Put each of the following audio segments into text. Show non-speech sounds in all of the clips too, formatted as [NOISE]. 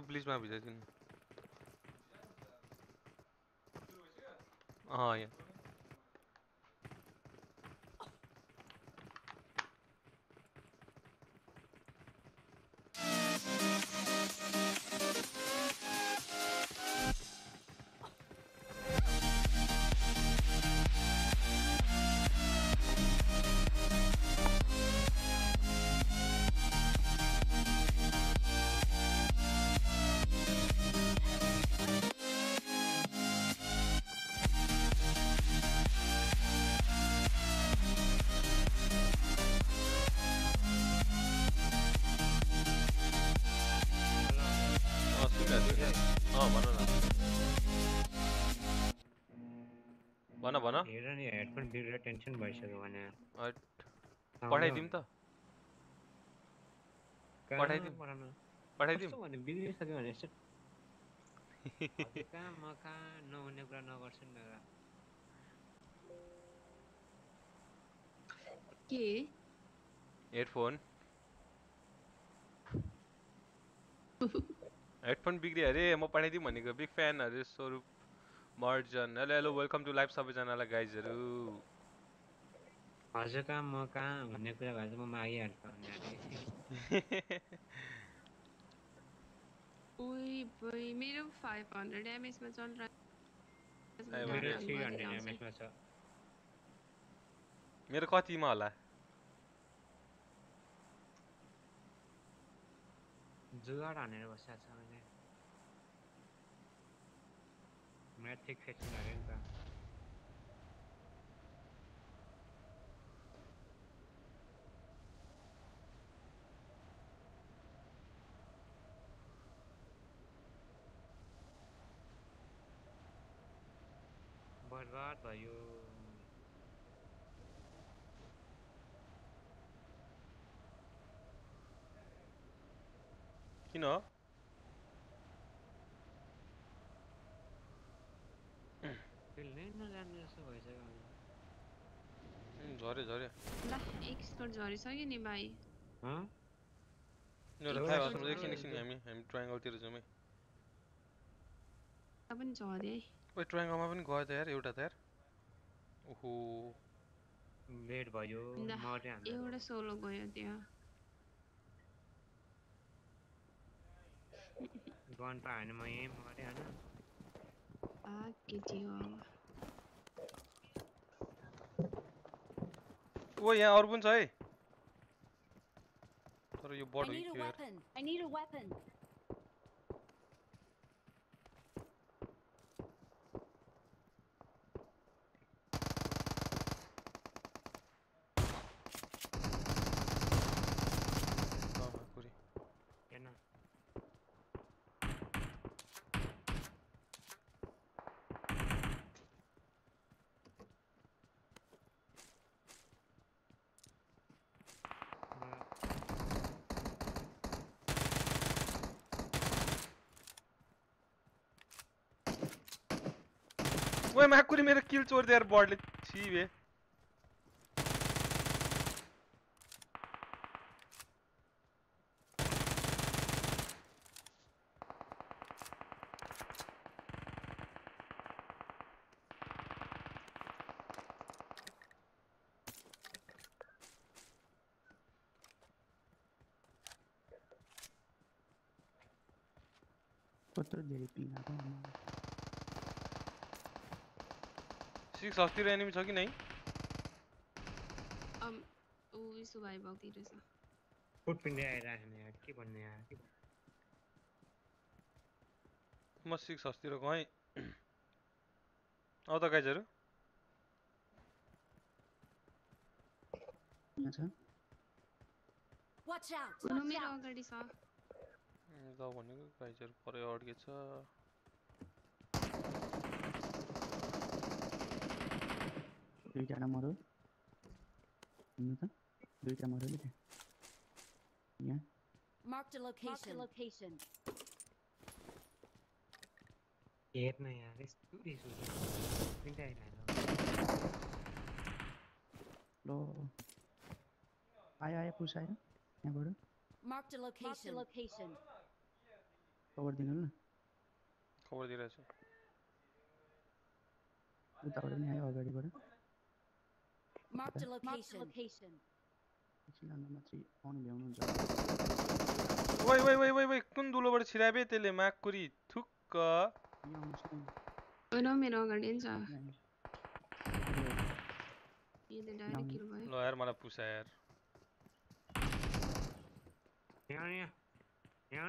Please मैं भेजा दिन हाँ यार බන බන ටෙන්ෂන් බයිස වන පටයි තිම්ත පටයි පටයි බිලි සගනශ මකා නොවන ග්‍රන්න වර්ෂන් දර हेडफोन हेडफोन बिग्रियो अरे म पठाइदिउँ भनेको बिग फ्यान अरे Swaroop मर्जन hello hello welcome to live सबैजनालाई गाइजहरू हजुरका म कहाँ भन्ने कुरा भए त म मागिहाल्छु उही भई मेरो 500 ड्यामेजमा चलिरहेको मेरो कतिमा होला जुगाड हानेर बसिरहेको छ मैले automatic setting arenda. Guarda io You know? राम्रोसँग भइसक्यो झऱ्यो झऱ्यो। ल एक स्कोर झरिसक्यो नि भाइ। हामी हामी ट्रायङ्गलतिर जाउँ है। पनि झऱ्यो है। ओइ ट्रायङ्गलमा पनि गयो त यार एउटा त यार। ओहो। लेट भयो एउटा सोलो गयो त्यहाँ गन पाएन म यहीँ मरिहाल्नु आ केटी हो अब। ओ यहाँ अरू पनि छ है तर यो I बड हो need कि a के हो यार? weapon. I need a weapon. ओए माकुरी मेरो किल चोरिदियो यार बडले छि बे कत्रो धेरै पिङ आएको आमा। सिक्स हस्तिर एनिमी छ कि नै अम ऊ यसो भाइ भाउतिर छ फुटपिन्डै आइरहेको यार के भन्ने यार म सिक्स हस्तिर गएँ आउ त गाइजहरू यहाँ छ Watch out. हुनु Watch मेरो out. अगाडि छ भनेको गाइजहरू परै अड्केछ दुईवटा मर। हुनु त? दुईवटा मर नि त्यहाँ? यहाँ? Mark the location. Mark the location. हेर्न यहाँ रिस रिस हुन्छ ल। आयो आयो पुस आयो। यहाँबाट Mark the location. Mark the location. Cover दिनु न कभर दिइरहेछु। उताबाट नि आयो अगाडिबाट। Mark the location. Wait, wait, wait, wait, wait. कुन दुलो बड़ छिराबे तेले माक कुरी थुक्क. मेरो मेरो गार्डियन सा. ये दे डायरेक्ट किल भाई. लो यार मारा पुसा यार. यहाँ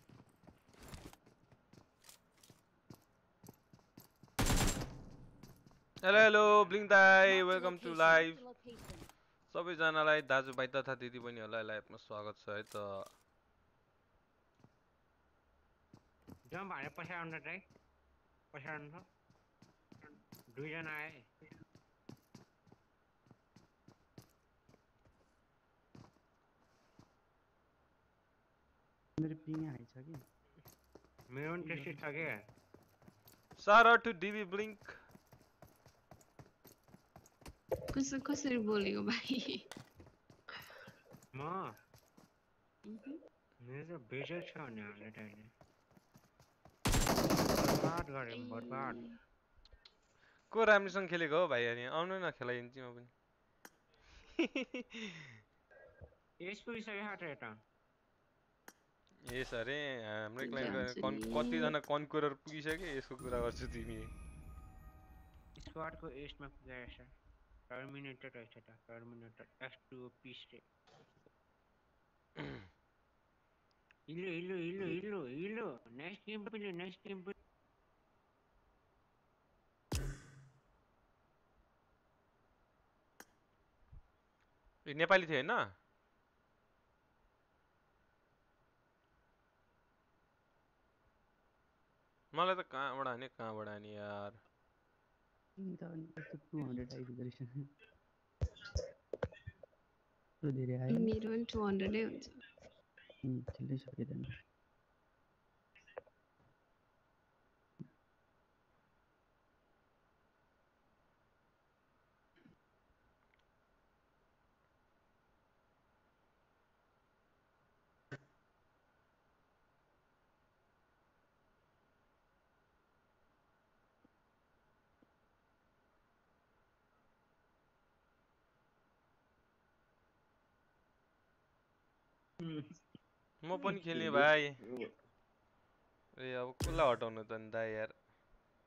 हेलो हेलो ब्लिङ दाई Marked a welcome to location. Live Marked a location. सबैजनालाई दाजुभाइ तथा दिदीबहिनीहरूलाई लाइभमा स्वागत छ है त जम्प हालेर पछाडि आउनु त है पछाडि आउनु त दुईजना आए मेरो पिङ हाइ छ कि मेरो पनि त्यस्तै छ क्या सारा टु डिबी ब्लिङ्क कस कसरी बोलेको भाइ म। मेरो त बेजर छ भने हालेर अहिले बर्बाद गरेँ बर्बाद को राम्रोसँग खेलेको हो भाइ अनि आउनु न खेलाइदिन्छु म पनि यस पुगिसक्यो हाट यता यस अरे हाम्रै क्लाइन्ट कन् नि। कतिजना कन्कुरर पुगिसक्यो यसको कुरा गर्छु तिमी स्क्वाडको एस्टमा पुगेको छ टर्मिनेटर रहेछ त टर्मिनेटर एफ टू पिस रे हिलो hello hello hello hello next game पनि नेक्स्ट गेम पनि ए नेपाली थियो होइन मलाई त कहाँबाट हाने कहाँबाट हाने यार मेरो पनि टु हन्ड्रेडै हुन्छ म पनि खेल्ने भाइ। ए अब कसलाई हटाउनु त नि दाइ यार?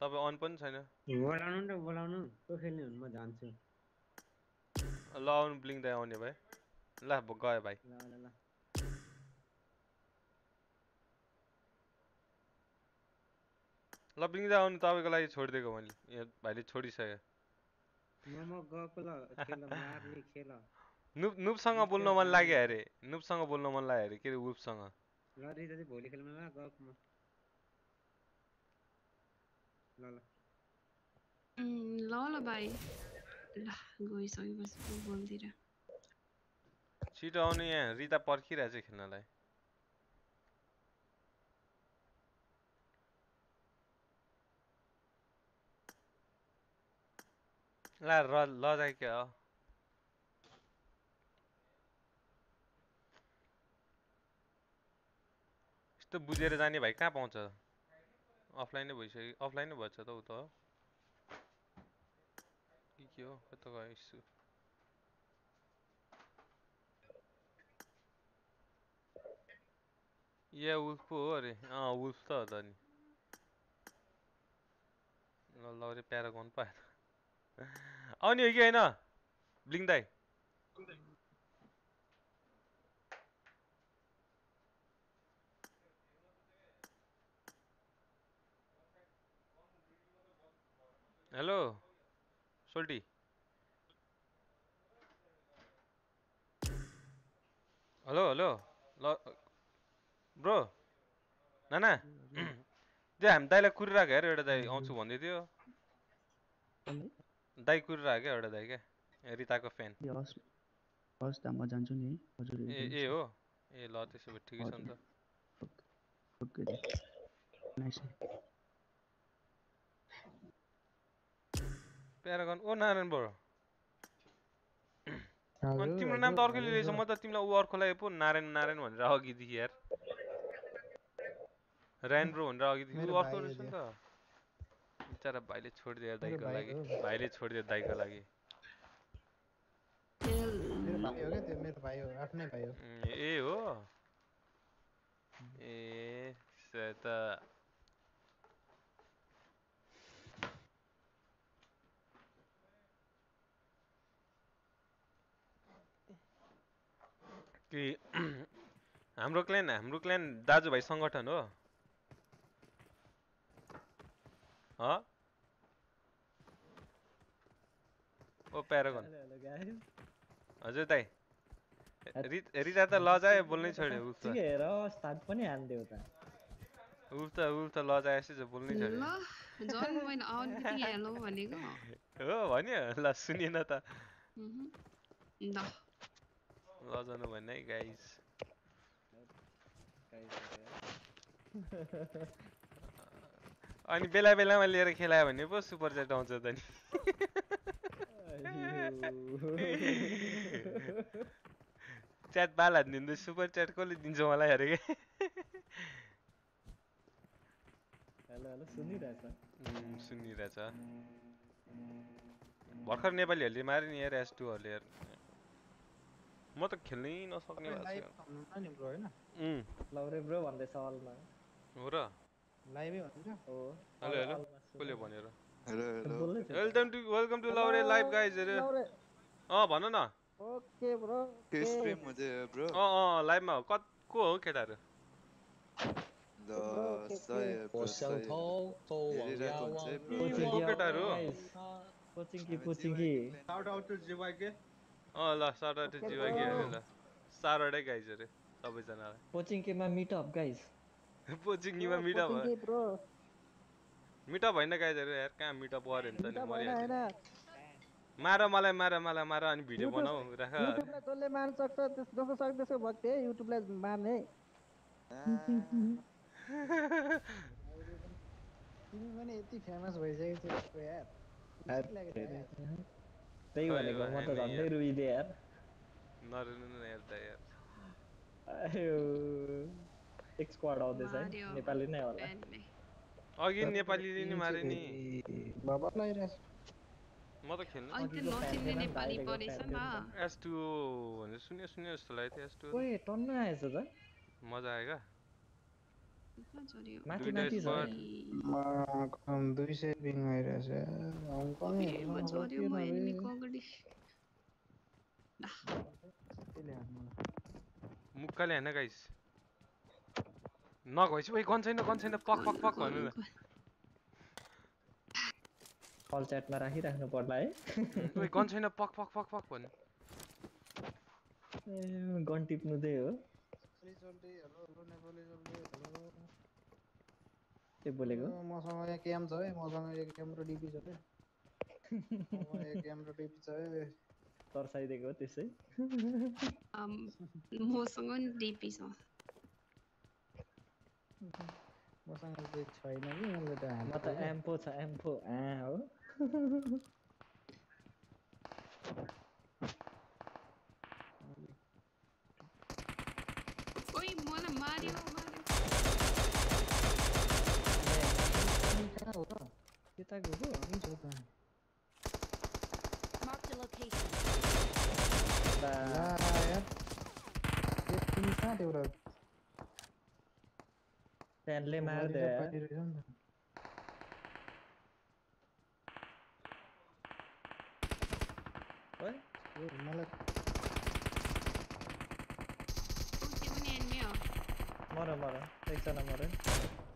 तपाईँ अन पनि छैन? बोलाउनु नि त बोलाउनु। को खेल्ने भने म जान्छु। ल आउनु ब्लिङ दाइ आउने भाइ। ल गयो भाइ। ल ल ब्लिङ दाइ आउनु तपाईँको लागि छोडिदिएको मैले। यहाँ भाइले छोडिसक्यो। म म गएको ल खेल मार्ने खेल। नुप नुपसँग बोल्न मन लाग्यो अरे। नुपसँग बोल्न मन लाग्यो अरे के अरे वुल्फसँग ल रिजा चाहिँ भोलि खेल्नु ल गएको म। ल ल। ल ल भाइ। ल गइसकेपछि पो बोल्दिर। छिटो आउनु यहाँ रिता पर्खिरहेछ खेल्नलाई। ला र लजाइ क्या हो? यस्तो बुझेर जाने भाइ कहाँ पाउँछ? अफलाइन नै भइसक्यो अफलाइन नै भएछ त उ त हो। कि के हो? कता गयो यसो। या उल्फ पो हो अरे। अँ उल्फ त हो त नि। ल ल अरे प्यारागन पो आयो [LAUGHS] आउने हो कि होइन? ब्लिङ दाई? हेलो सोल्टी। हेलो हेलो ल ब्रो नाना। त्यो हामी दाइलाई कुरिरहेको हेर एउटा दाइ आउँछु भन्दै थियो? दाइ कुरिरहेको क्या एउटा दाइ क्या रिताको फ्यान। हस् त म जान्छु नि हजुर ए ए हो। ए ल त्यसो भए ठिकै छ नि त। Okay nice. प्यारागन ओ नारायण बडो अनि तिम्रो नाम त अर्कैले रहेछ हजुर। म त तिमीलाई ऊ अर्कोलाई पो नारायण नारायण भनेर अघिदेखि यार रायन ब्रो भनेर अघिदेखि अर्को रहेछ नि त। बिचरा भाइले छोडिदियो दाइको भाइ लागि। भाइले छोडिदियो दाइको लागि। ए हो। ए त्यसो भए त कि [CLEARS THROAT] हाम्रो क्ल्यान हाम्रो क्ल्यान दाजुभाइ सङ्गठन हो। ह? ओ प्यारागन। हजुर दाइ। रि- रिता त लजायो बोल्नै छोड्यो उ त। हेर स्टार्ट पनि हान्दियो त उ त उ त लजाएपछि बोल्नै छोड्यो। ल झन् मैले आउनु बित्तिकै हेलो भनेको। [LAUGHS] हो भन्यो। ल सुनिएन त। लजाउनु भएन है गाइस अनि बेला बेलामा लिएर खेलायो भने पो सुपर च्याट आउँछ त नि। [LAUGHS] च्याट बाल हानिदिँदै सुपर च्याट कसले दिन्छ मलाई अरे के? हेलो हेलो सुनिरहेछ? भर्खर नेपालीहरूले मारे नि यार एस टूहरूले म त खेल्नै नसक्ने भएको छु। नि ब्रो होइन? उम्, लौरे ब्रो भन्दैछ अलमा हो र। लाइभै भन्नुहुन्छ हो। Hello hello. कसले भनेर? Hello hello. Welcome to welcome to Laure live guys अरे अँ भन न। ओके ब्रो के स्ट्रिम हुँदै ब्रो। अँ अँ लाइभमा हो। कत को हो केटाहरू? है ब्रो। को को केटाहरू? हो? कोचिङ कि कोचिङ कि अँ ल सारा टु जिवागी अरे ल। सारडै गाइज अरे सबैजनालाई। कोचिङ केमा मिटअप मिटअप भयो। ब्रो मिटअप होइन गाइज अरे यार कहाँ मिटअप गऱ्यो भने त नि मरिहाल्छ। मार मलाई मार मलाई मार अनि भिडियो बनाऊ राख। युट्युबलाई जसले मार्न सक्छ त्यस जसो सक्छ त्यसो भक्ति है युट्युबलाई मार्ने। [LAUGHS] तिमी पनि यति फेमस भइसकेको यार। त्यही भनेको म त झन्डै यार। रुइदिएँ यार नरुनु न यार त यार आयो एक स्क्वाड आउँदैछ। है नेपाली नै होला। अघि नेपालीले नि मारे नि बाबा लगाइरहेछ म त खेल्नु अघिको नचिन्ने नेपाली परेछ नि फ्यान त एस टू भनेर सुन्यो सुन्यो जस्तो लाग्यो थियो एस टू ओए टन्न आएछ त मजा आयो Mathematics ma kon dui se ping airase am kon e majority mo enemy kogadi मुक्काले हैन गाइस नगएपछि ओइ गन छैन गन छैन। पक पक पक भन्नु कल च्याटमा राखिराख्नु पर्ला है? [LAUGHS] ओइ गन छैन। पक पक पक पक भन्नु। गन टिप्नु त्यही हो। के बोलेको? मसँग यहाँ क्याम छ है मसँग एक क्याम र डिपी छ एक क्याम र डिपी छ है। तर्साइदिएको त्यसै। अम, मसँग नि डिपी छ। मसँग चाहिँ छैन कि मैले त म त एम्पो छ एम्पो आ हो। ओइ मलाई मार्यो। Hello. Get that go. He's open. Mark the location. Yeah, yeah. ये तीन कहाँ थे वो लोग? पहले मार दे यार. ओए? ये मलक. मारा मारा. एक साला मारा.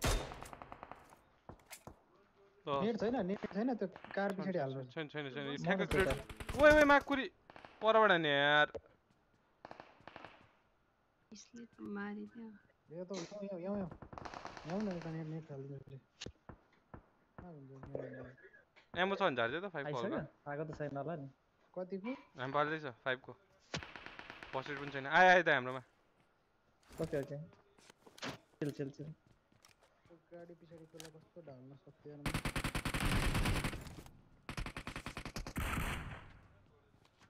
नेट छैन नेट छैन त्यो कार पछाडि हाल्नु छैन छैन छैन मर ठ्याक्क। क्रेट ओइ ओइ माकुरी परबाट नि यार यसले त मारिदियो। यो त यहाँ यहाँ यहाँ आउन यता नेट नेट हालिदिनु रे कहाँ हुन्छ मेरो नेट? एमो छ भने झार्दै त फाइभको आइसक्यो? हल्का आएको त छैन होला नि। कतिको हामी पाल्दैछ फाइभको। फर्स्ट एड पनि छैन। आयो आयो त हाम्रोमा। Okay okay. Chill chill chill. त्यो गाडी पछाडि कसलाई कस्तो ढाल्न सक्थ्यो यार म।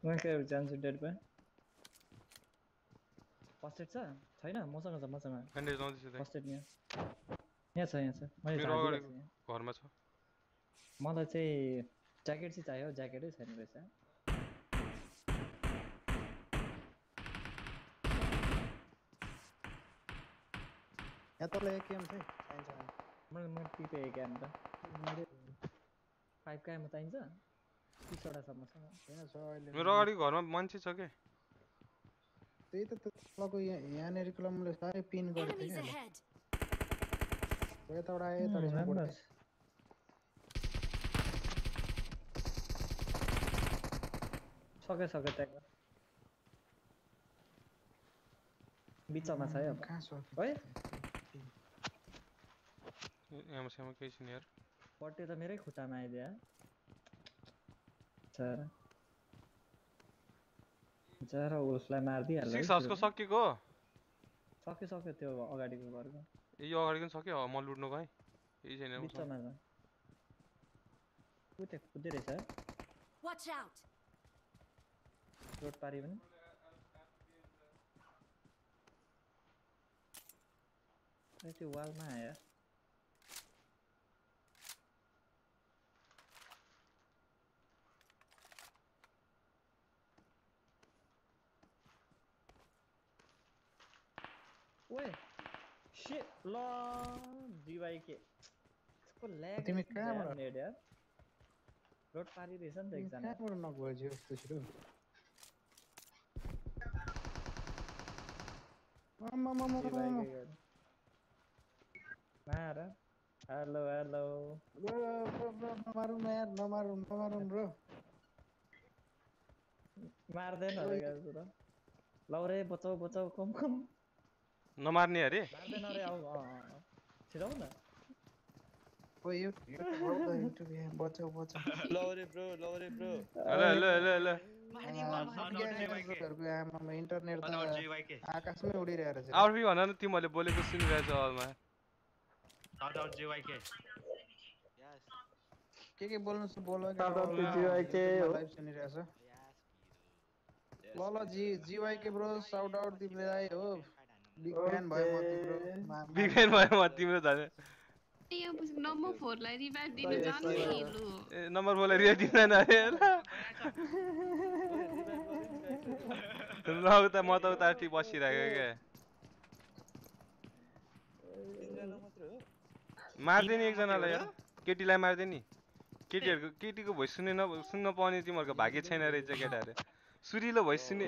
म के जान्छु डेट पे फर्स्ट एड छ छैन मसँग छ मसँग फर्स्ट एड यहाँ यहाँ छ यहाँ छ मैले। घरमा छ मलाई चाहिँ ज्याकेट चाहिँ चाहियो ज्याकेटै छैन रहेछ यहाँ तल एकेएम छ है चाहिन्छ चाहिन्छ। मैले म टिपे क्याम त फाइभ क्याम चाहिन्छ तीसवटा छ मसँग होइन छ अहिले मेरो अगाडि घरमा मान्छे छ के त्यही त क्लबको यहाँनिर क्लब मैले साह्रै पिन गर्थेँ यताबाट आयो यताबाट सके सके बीच में छ है कहाँ छ है यहाँ केही छैन यार पट्टे त मेरै खुट्टामा आइदियो चरा चरा उसलाई मारिदिइहाल्यो है सिक्स हाउसको। सकिएको हो? सक्यो सक्यो त्यो अगाडिको घरको ए यो अगाडि पनि सक्यो म लुट्नु गएँ यही छैन। बिचमा छ त्यहाँ कुद्दै रहेछ Watch out. रोड पारि पनि ए, त्यो वालमा आयो ओए shit, ल जीवाई के। यसको ल्याग तिमी कहाँबाट- नेड यार। रोड पारि रहेछ नि त एकजना कहाँबाट नगएछौ यस्तो छिटो आम्मामामा। जीवाईकै गाडी। मार हेलो हेलो नमारौँ न यार नमारौँ नमारौँ ब्रो मार्दैन अरे गाडी पुरा। लौ रे बचाउ बचाउ कम कम। नमार्ने अरे आकाशमै भन न तिमीहरूले बोलेको सुनिरहेछ हलमा के के बोल्नु ल ल जी जीवाईके ब्रो साउट आउट दिप्लेलाई हो बिग फ्यान भयो म तिम्रो मा- बिगेन भयो म तिम्रो झन्। ए यो नम्बर फोरलाई रिभाइभ दिन जानु नि लु नम्बर बोलेर रिया दिँदैन अरे ल। उता म त उता टी बसिरहेको क्या। तिनजना मात्र हो मार्दै नि एकजनालाई यार। केटीलाई मार्दै नि केटीहरूको केटीको भोइस सुन्ने न सुन्न पाउने तिमीहरूको भाग्य छैन रहेछ केटाहरू सुरिलो भोइस सुन्ने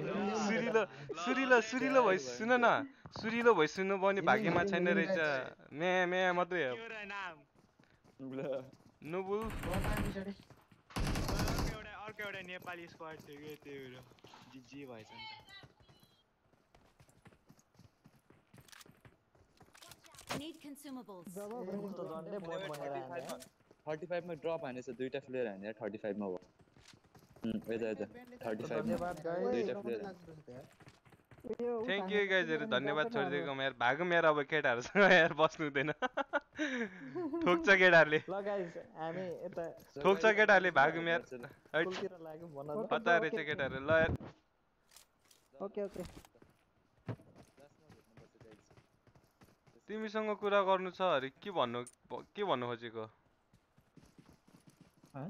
सुरिलो सुरिलो सुरिलो भोइस सुन न। सुरिलो भोइस सुन्नु पाउने भाग्यमा छैन रहेछ। म्या म्या मात्रै हो। ल नुबुल। अर्को एउटा नेपाली स्क्वाड थियो कि त्यो जिजी भएछ नि त Need consumables. जब पनि त झन्डै बोट बनाएर फाइभमा ड्रप हानेछ दुइटा फ्लेयर हाने थर्टी फाइभमा भयो थ्याङ्क यू गाइजहरू धन्यवाद छोडिदिएकोमा यार भागो मेरो अब केटाहरूसँग यार बस्नु हुँदैन ठोक्छ केटाहरूले ल गाइस हामी यता ठोक्छ केटाहरूले भागो मेरो भन रहेछ केटाहरू ल यार। ओके ओके तिमीसँग कुरा गर्नु छ अरे के भन्नु के भन्नु खोजेको? हँ?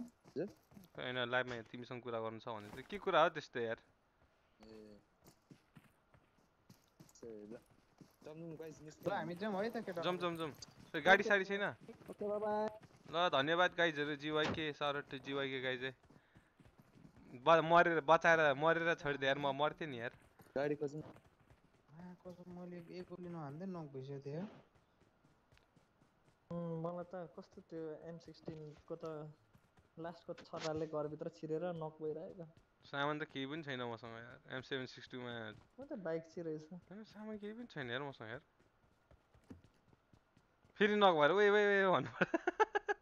होइन लाइभमा तिमीसँग कुरा गर्नु छ भने चाहिँ के कुरा हो त्यस्तो यार? जम जम जम गाडी साडी छैन? ल धन्यवाद गाइजहरू जिवाईके सरट चाहिँ ब मरेर बचाएर मरेर छोडिदिए यार म मर्थेँ नि यार। गाडी खोज्नु मैले एक गोली नहान्दै नक मलाई त कस्तो त्यो एम सिक्सटिनको त लास्टको छराले घरभित्र छिरेर नक भइरहेको सामान त केही पनि छैन मसँग यार। एम सेभेन सिक्स टूमा म त बाइक छिरेछ। सामान केही पनि छैन यार मसँग यार। फेरि नक भएर वे वे वे भन्नु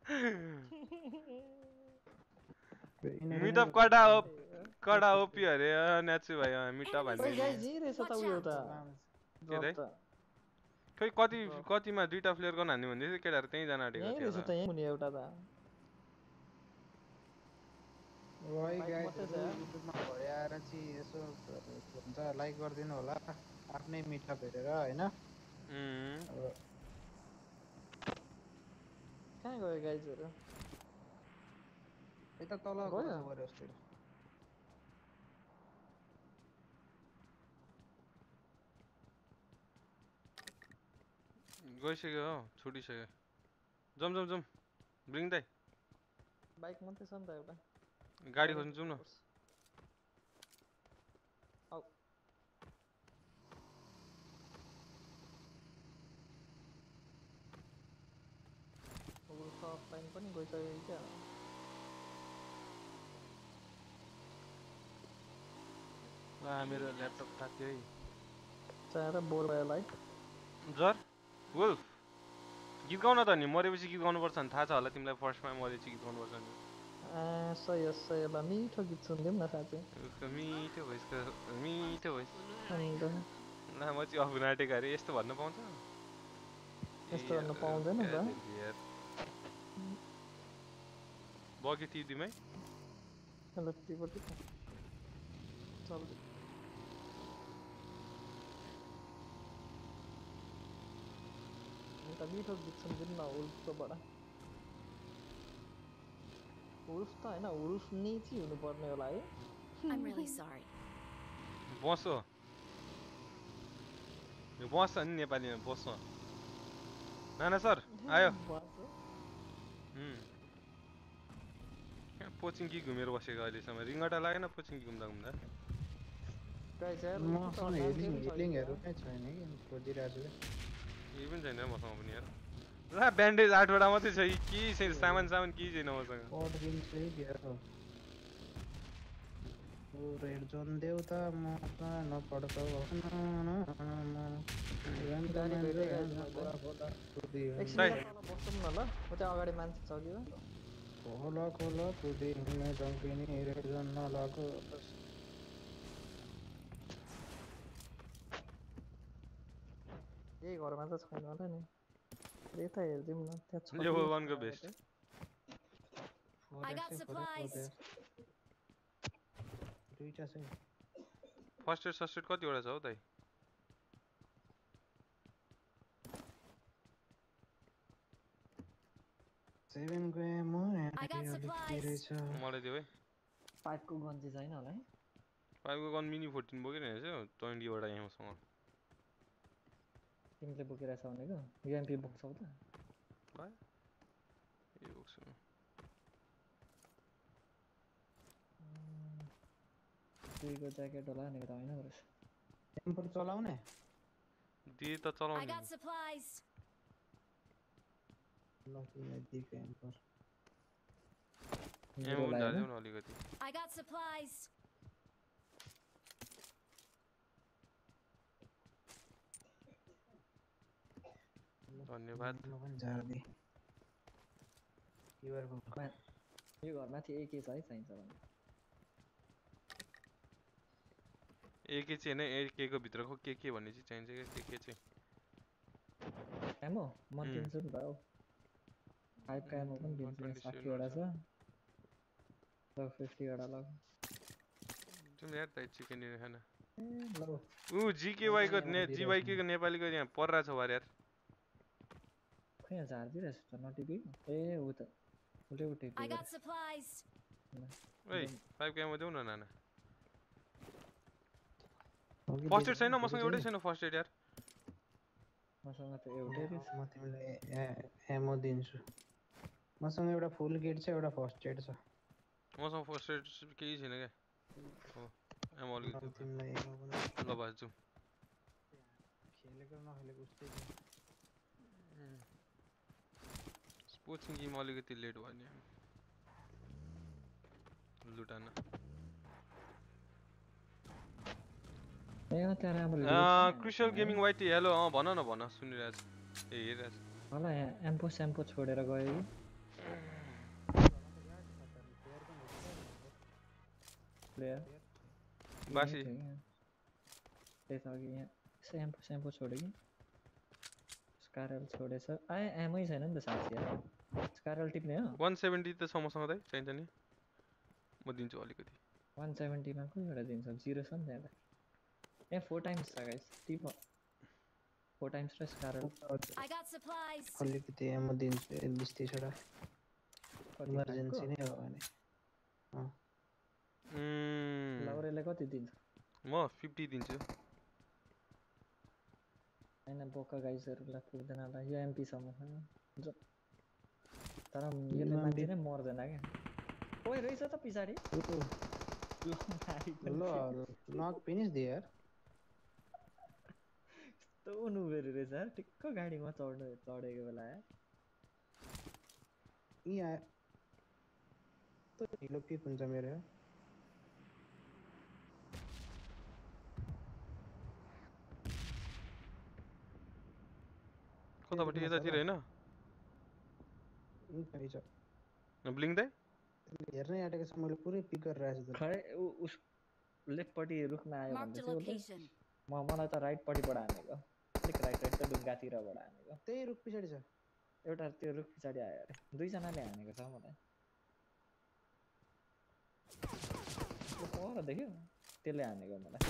[LAUGHS] मिटअप कडा हो कडा ओपी अरे न्याचु भाइ मिटअप त के त। खै कति कतिमा दुइटा फ्लेयर गर्न हान्ने भन्दै थियो केटाहरू त्यहीँ जान आँटेको थियो एउटा त भाइ Like मात्रै छ यार। युट्युबमा भरे आएर चाहिँ यसो के भन्छ लाइक गरिदिनु होला। आफ्नै मिटअप हेरेर होइन? कहाँ गयो गाइजहरू यता तल गयो? गइसक्यो हो छुटिसक्यो। जाउँ जाउँ जाउँ ब्रिङ दाइ बाइक मात्रै छ नि त एउटा। गाडी खोज्नु जाउँ न। पनि क्या। ला मेरो ल्यापटप तात्यो है। चाहेर बोर भयो लाइट जर वुल्फ गीत गाउन त नि मरेपछि गीत गाउनुपर्छ नि थाहा छ होला तिमीलाई फर्स्टमा मरेपछि गीत गाउनुपर्छ नि। हो सही होला मिठो गीत सुनिदिउँ न साँच्चै मिठो भोइसको मिठो भोइस अन्त ला म चाहिँ अफु नाटेको अरे यस्तो भन्न पाउँछ यस्तो भन्न पाउँदैन त। बग्यो है ल त्रिपट्टि चल एउटा मिठो गीत सुनिदिउँ न उल्फकोबाट उल्फ त होइन उल्फ नै चाहिँ हुनुपर्ने होला है। I'm really sorry. बसो। यो बस नि नेपालीमा बसो। नाना सर आयो। पोचिङकी घुमेर बसेको अहिलेसम्म। रिङ्गटा लागेन पोचिङकी घुम्दा घुम्दा? पनि छैन मसँग पनि यार। ला ब्यान्डेज आठवटा मात्रै छ केही छैन सामान सामान केही छैन मसँग पट दिन्छ है क्या ओ रेड जोन देऊ त। म नपढ्छौ गाडी भेटिरहेको छ मैले। एकछिन दाइ। यहाँ तल बसौँ न ल। उता अगाडि मान्छे छ कि हो? खोल खोल कुदी हिँड्ने चम्किने रेड जोन नलागोस् यही घरमा त छैन होला नि Later, Rimland. That's Level 1 go best. I got supplies. Reach us in. First aid, first aid, कति वटा छ हौ दाइ? सेभेन गएँ म मलाई त्यो है पाइपको गन चाहिँ छैन होला है पाइपको गन मिनी फोर्टिन बोकेन रहेछ ट्वेन्टीवटा एमसँग तिमीले बोकिरहेछ भनेको युएमपी बोक्छौ त ए बोक्छु दुईको ज्याकेट होला भनेको त होइन रहेछ टेम्पर चलाउने दिए त I चलाउने got supplies. ल दिएको एम्पर मेरो यहाँ लागि हाल्यो होइन? न अलिकति I got supplies. धन्यवाद। म पनि झार्दै युआरको यो घरमाथि एके छ है चाहिन्छ भने एके चाहिँ होइन एकेको भित्रको के के भन्ने चाहिँ चाहिन्छ क्या के के चाहिँ एमो म। दिन्छु नि। त हौ फाइभको एमो पनि दिन्छु 127 साठीवटा छ ल फिफ्टीवटा ल जुन यार दाइ चिकन खाना ऊ जिकेवाईको ने जिवाईको नेपालीको यहाँ पर्रा छ वार यार। Okhaya zarbi res to not be. Eh uta. Ule uta. I got supplies. Wait, five game with una nana. First aid सही ना मसंग एवढे सही ना first aid यार. मसंग तो एवढे रे समती मिले एमो दिन सु. मसंग एवढा full kit चा एवढा first aid चा. मसंग first aid केही छैन के. हो. एमो अलि. ल बाजु. खेलेको नखेलेको उस्तै. अलिकति लेट भयो नि लुटान। अँ, त्यहाँ गेमिङ वाइटी हेलो अँ भन न भन सुनिरहेको छु ए हेरिरहेको छु होला एम्पो स्याम्पो छोडेर गयो कि बासी। त्यही त अघि यहाँ स्याम्पो स्याम्पो छोड्यो कि स्कारल छोडेछ आए एमै छैन नि त साँच्ची स्पाइरल टिप्ने हो? 170 त समसँग दाइ चाहिन्छ नि। म दिन्छु अलिकति। 170 मा को एउटा दिन्छ? जिरो छ नि त एउटा। ए 4 टाइम्स छ गाइस टिप 4 टाइम्स र स्पाइरल अलिकति म दिन्छु 20 30 वटा इमर्जेन्सी नै हो भने। लाउरेले कति दिन्छ? म 50 दिन्छु। होइन बोका गाइजहरूलाई पुग्दैन होला। यो एमपीसम्म तर मिल्ने मान्छे नै मर्दैन क्या कोही रहेछ त पछाडि कस्तो नुबेरी रहेछ ठिक्क गाडीमा चढ्नु चढेको बेला यहाँ ढिलो के हुन्छ मेरो कतापट्टि यतातिर होइन यहीँ परि छ ब्लिङ दाइ त्यसले हेर्नै आँटेको छ मैले पुरै पिक गरेर आएको छु खै उस लेफ्टपट्टि रुखमा आयो उसले location. म मलाई त राइटपट्टिबाट हानेको अलिक राइट राइट त ढुङ्गातिरबाट हानेको त्यही रुख पछाडि छ एउटा त्यो रुख पछाडि आयो अरे दुईजनाले हानेको छ मलाई पर देख्यो त्यसले हानेको मलाई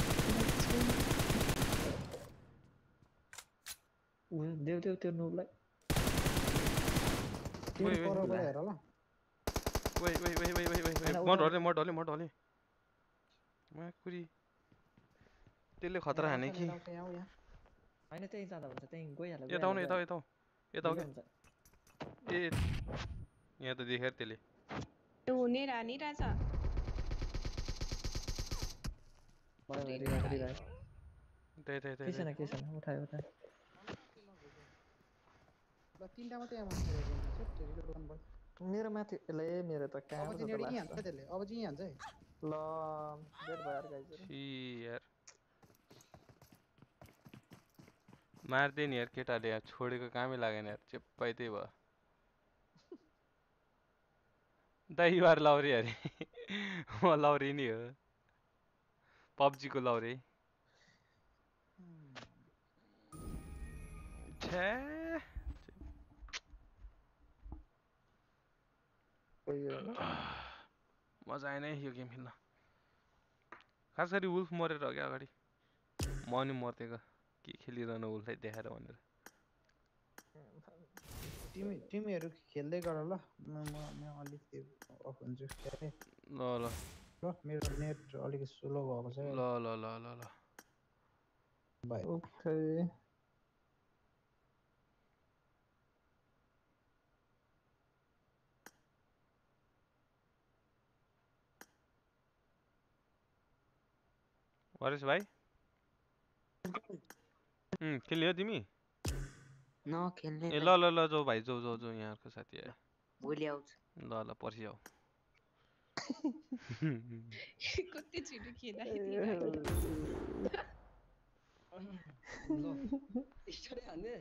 देऊ देऊ त्यो नुबलाई खतरा है नहीं कि? मैंने तेरी ज़्यादा बचा तेरी तो दिख रहा मेरो माथि ले ए मेरो त क्याम अब जिनेडी यहाँ त्यसले अब जिने हान्छ ल डेड भयो यार गाइस सी यार। मार्दै नि यार केटाले यार छोडेको कामै लागेन यार चेप्पाइ त्यही भयो दहीबार लौरे अरे म लौरे नै हो। पब्जीको लौरे हम्म। छ्या कोही होइन मजा आएन है यो गेम खेल्न खास गरी वुल्फ मरेर हो क्या अगाडि म नि मर्दिएको के खेलिरहनु वुल्फलाई देखाएर भनेर तिमी तिमीहरू खेल्दै गर ल म म अलिकति अफ हुन्छु ल ल ल मेरो नेट अलिक स्लो भएको छ ल ल ल ल ल भाइ What is why? हम्म खेल लियो तिमी? न खेल्ने ए ल ल ल जो भाइ जो जो जो यहाँको साथी आयो। भोलि आउँछु। ल ल पर्सि आऊ। [LAUGHS] कति छिटो खेल्दाखेरि ल हान्ने।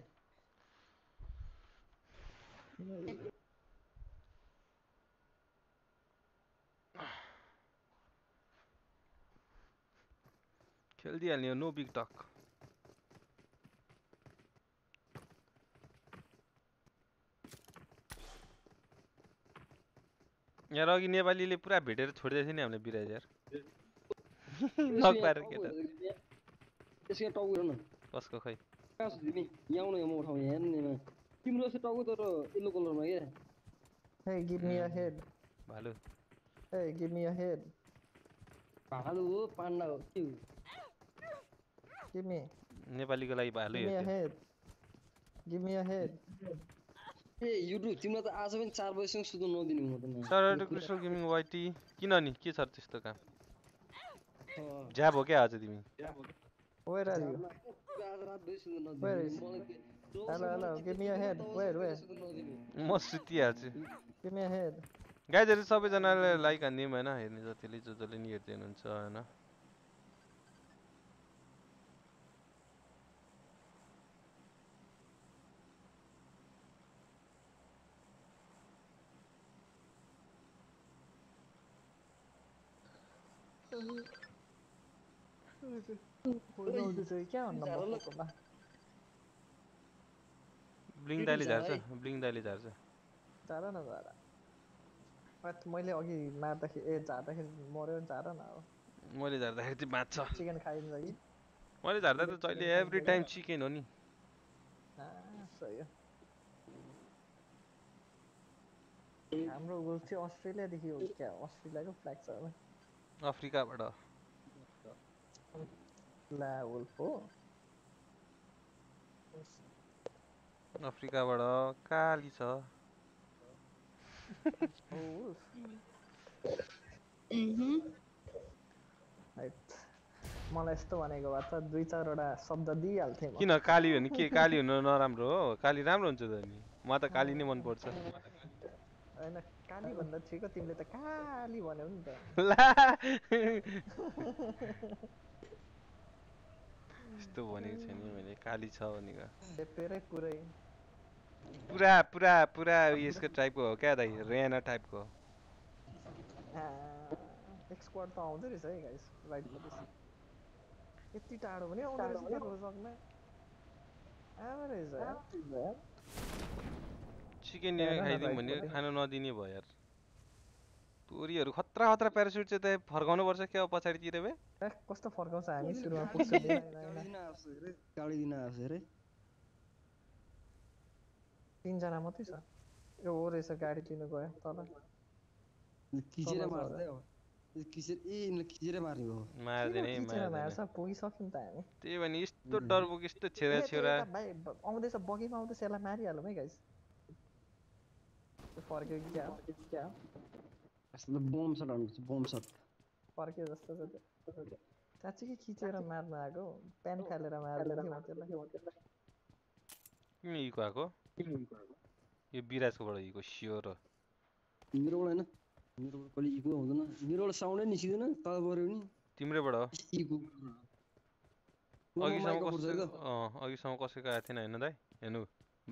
Keldi elnél, no big duck. यहाँ अघि नेपालीले पुरा भेटेर छोड्दै थिए नि हामीले बिराज यार नक पारेर केटा यसको टाउ गर्न कसको खै कहाँ दिने याउन यो आउन म उठाउँ यहाँ नि तिम्रो यसो टाउको तर येल्लो कलरमा के हे गिव मी अ हेड भालु hey give me a head भालु पान्डा हो के Give me. नेपालीको लागि भालु Give me a हेर्थ्यो head. Give me a head. ए तिमीलाई त आज पनि चार बजीसम्म सुत्नु नदिने म त सर क्रिस्टल गेमिङ वाइटी किन नि के छ त्यस्तो काम हो क्या आज तिमी Where are you? आज रात बजी सुत्नु Where नदिने is- मलाई के- Hello, hello. Give me a head. Where, where? सुत्नु नदिने म सुतिहाल्छु Give me a head. गाइजहरू सबैजनाले लाइक हानिदिउँ होइन हेर्ने जतिले जो जसले नि हेर्दै हुनुहुन्छ होइन बोलाउँदैछ कि क्या भन्न बसेको बा ब्लिङ दाइले झार्छ ब्लिङ दाइले झार्छ झार न झार मैले अघि मार्दाखेरि ए झार्दाखेरि मऱ्यो झार न अब मैले झार्दाखेरि चाहिँ बाँच्छ चिकन खाइन्छ कि मैले झार्दा त जहिले एभ्री टाइम चिकन हो नि सही हो हाम्रो गोल चाहिँ अस्ट्रेलियादेखि हो क्या अस्ट्रेलियाको फ्ल्याग छ अफ्रिकाबाट ला वुल्फ हो अफ्रिकाबाट काली छ। मलाई यस्तो भनेको भए त दुई चारवटा शब्द दिइहाल्थेँ म। किन काली हो नि? के काली हुनु नराम्रो हो? काली राम्रो हुन्छ त नि? मलाई त काली नै मनपर्छ। होइन काली भन्दा ठिक हो तिमीले त काली भन्यौ नि त। ला। [LAUGHS] यस्तो भनेको छैन मैले काली छ भनेको। पुरै पुरा। पुरा पुरा यसको टाइपको हो क्या दाइ रेना टाइपको एक्सपर्ट त आउँदो रहेछ है गाइस राइटपट्टि यति टाढो पनि आउँदो रहेछ रोजकमा आमा रहेछ। चिकन खाइदिउँ भने। खानु नदिने भयो यार। तोरीहरू खतरा खतरा प्यारासुट चाहिँ त फर्काउनु पर्छ क्या अब पछाडितिर बे ए, कस्तो फर्काउँछ हामी सुरुमा पुग्छ अरे तिनजना मात्रै छ यो हो रहेछ गाडी लिनु गयो तल खिचेर मार्दै हो यो खिचेर ए खिचेर मार्ने हो मार्दैन मार्छ पुगिसक्यौँ त हामी त्यही भने यस्तो डरबोक यस्तो छेरा ए, छेरा भाइ आउँदैछ बगीमा आउँदैछ यसलाई मारिहालौँ है गाइस फर्क्यो क्या क्या यस्तो बम सट हान्नुपर्छ बम सट फर्क्यो जस्तो छ त्यो साँच्चीकै खिचेर मार्न आएको प्यान फालेर मार्दैन त्यसलाई किन इको आएको यो बिराजकोबाट इको स्योर हो मेरोबाट होइन मेरोबाट कहिले इको हुँदैन मेरोबाट साउन्डै निस्किँदैन तल पऱ्यो भने तिम्रैबाट हो इको अघिसम्म कसैको अँ अघिसम्म कसैको आएको थिएन होइन दाइ हेर्नु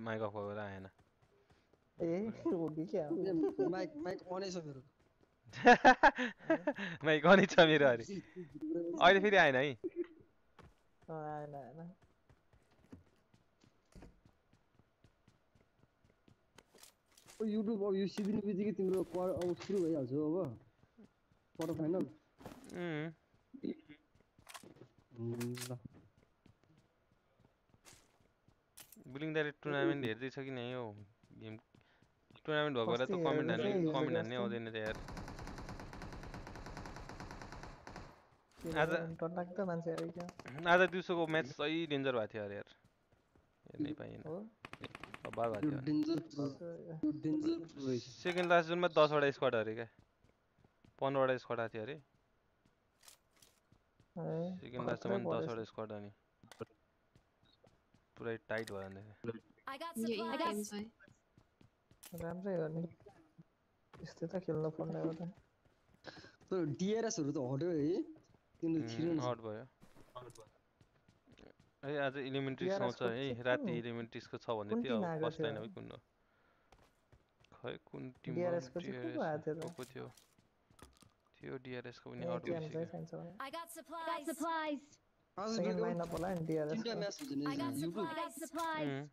माइक अफ भएर आएन ए? माइक माइक अनै छ मेरो माइक अनि छ मेरो अरे अहिले फेरि आएन है आएन आएन युट्युब अब यो सिद्धिने बित्तिकै तिम्रो अब सुरु भइहाल्छ अब क्वार्टर फाइनल बुलिङ दाइले टुर्नामेन्ट हेर्दैछ कि नै हो गेम टुर्नामेन्ट भएको बेला त कमेन्ट हान्ने कमेन्ट हान्ने। आउँदैन त यार आज- मान्छे आज दिउँसोको म्याच सही डेन्जर भएको थियो अरे यार हेर्नै पाइएन। भएको थियो। सेकेन्ड लास्ट जुनमा दसवटा स्क्वाड अरे क्या। पन्ध्रवटा स्क्वाड आएको थियो अरे। सेकेन्ड लास्ट खत्रै जुनमा परेछ। दसवटा स्क्वाड अनि। पुरै टाइट भयो है राम्रै हो नि। त्यस्तै त खेल्नु पर्ने हो त। डिआरएसहरू त हट्यो है। आउट भयो है आज इलिमेन्ट्रिस TRS आउँछ है राति इलिमेन्ट्रिसको छ भन्दै थियो अब फर्स्ट? लाइन है कुन खै कुन टिम DRS को चाहिँ को आएको थियो? को थियो पनि आउट के भइसक्यो चाहिन्छ भने I got supplies. supplies. आज लाइन होला नि डिआरएस म्याच हुन्छ नि युट्युब got supplies. उम्,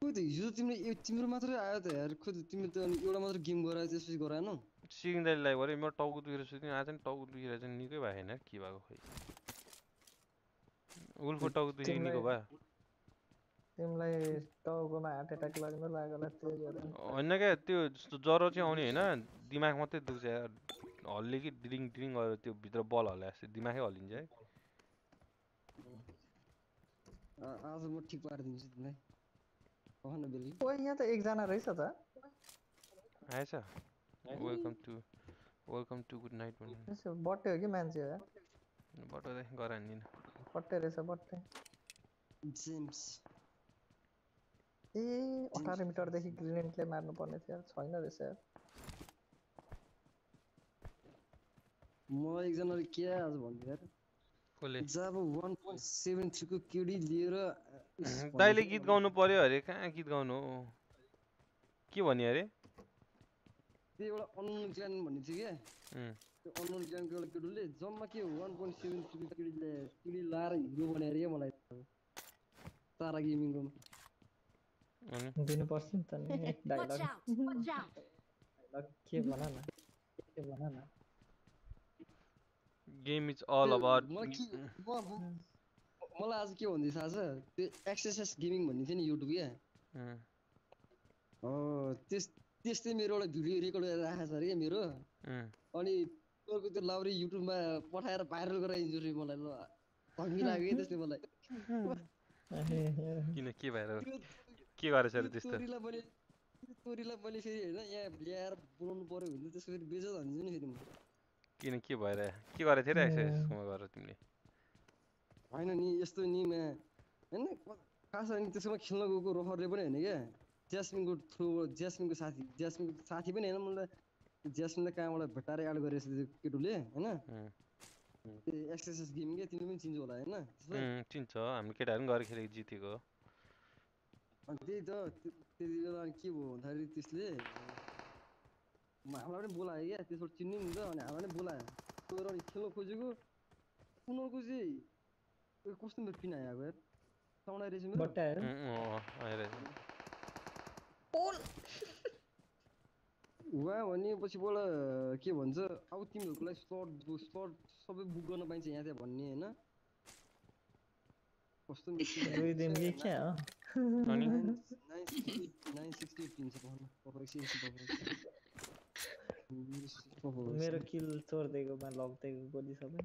खोइ त हिजो तिमीले ए- तिम्रो मात्रै आयो त यार खोइ तिमीले त अनि एउटा मात्रै गेम गरायो त्यसपछि गराएनौ सिकिँदाखेरि लाग्यो अरे म टाउको दुखेर सुत्ने आज नि टाउको दुखेर चाहिँ निकै भएको होइन के भएको खोइ उल्फो टाउको दुखेको निको भयो तिमीलाई टाउकोमा हार्ट एट्याक लाग्नु लाग्यो होला भएर होइन क्या त्यो ज्वरो चाहिँ आउने होइन दिमाग मात्रै दुख्छ यार। हल्ले कि डिरिङ डिरिङ गरेर त्यो भित्र बल हल्ला जस्तो दिमागै हल्लिन्छ है। आज म ठिक पारिदिन्छु तिमीलाई। यहाँ त एकजना रहेछ त। आएछ। Welcome to welcome to good night भन्नु यसो बट्टे हो कि मान्छे हो यार बटाउँदै गर हान्दिनँ बट्टे रहेछ बट्टे जेम्स ए अठार मिटरदेखि ग्रेनेडले मार्नु पर्ने थियो यार छैन रहेछ यार म एकजनाले के आज भन्थ्यो यार कसले जब वान पोइन्ट सेभेन थ्रीको केडी लिएर दाइले गीत गाउनु पर्यो अरे कहाँ गीत गाउनु हो के भन्यो अरे त्यो एउटा अनक्ल्यान भन्ने थियो क्या। त्यो अननोन एउटा केटोले जम्मा के वान पोइन्ट सेभेन थ्री किडीले किडी लाएर हिरो बनाएर क्या मलाई। तारा दिनुपर्छ नि त [LAUGHS] के भन न के भन न गेम इज अल अबाउट मलाई आज के भन्दै थाहा छ? त्यो एक्सएसएस गेमिङ भन्ने थियो नि युट्युब क्या। त्यस त्यस्तै मेरो एउटा भिडियो रेकर्ड गरेर राखेको छ अरे क्या मेरो। अनि तँको त्यो लाउरी युट्युबमा पठाएर भाइरल गराइदिन्छु रे मलाई ल। धम्की लाग्यो त्यसले मलाई। किन के भएर? के गरेछ अरे त्यो त्यस्तो? तोरीलाई मैले त्यो तोरीलाई मैले फेरि होइन यहाँ ल्याएर बोलाउनु पऱ्यो भने त त्यसको फेरि बेजत हानिदिन्छु नि फेरि म। किन के भएर? के गरेको थियो र एक्सर्साइजमा गरेर तिमीले? होइन नि यस्तो नि मा होइन खास अनि त्यसमा खेल्न गएको रोहरले पनि होइन क्या। ज्यास्मिनको थ्रु ज्यास्मिनको साथी ज्यास्मिनको साथी पनि होइन मलाई ज्यास्मिनलाई कहाँबाट भेटाएर एड गरेको छ त्यो केटुले होइन? एक्सर्साइज गेम क्या तिमीले पनि चिन्छौ होला होइन? चिन्छ। हामी केटाहरू पनि खेलेको जितेको। हो। अनि त्यही त त्यो- त्यति बेला अनि के भयो भन्दाखेरि त्यसले म- हामीलाई पनि बोलायो क्या त्यसबाट चिन्ने नि त अनि हामीलाई पनि बोलायो। गएर अनि खेल्न खोजेको उनीहरूको चाहिँ कस्तो मेरो पिन आएको यार? अँ, आइरहेछ वा भनेपछिबाट के भन्छ अब तिमीहरूको लागि स्लट स्लट सबै बुक गर्न पाइन्छ यहाँ त्यहाँ भन्ने होइन कस्तो मेरो किल चोरिदिएकोमा लगिदिएको गोली सबै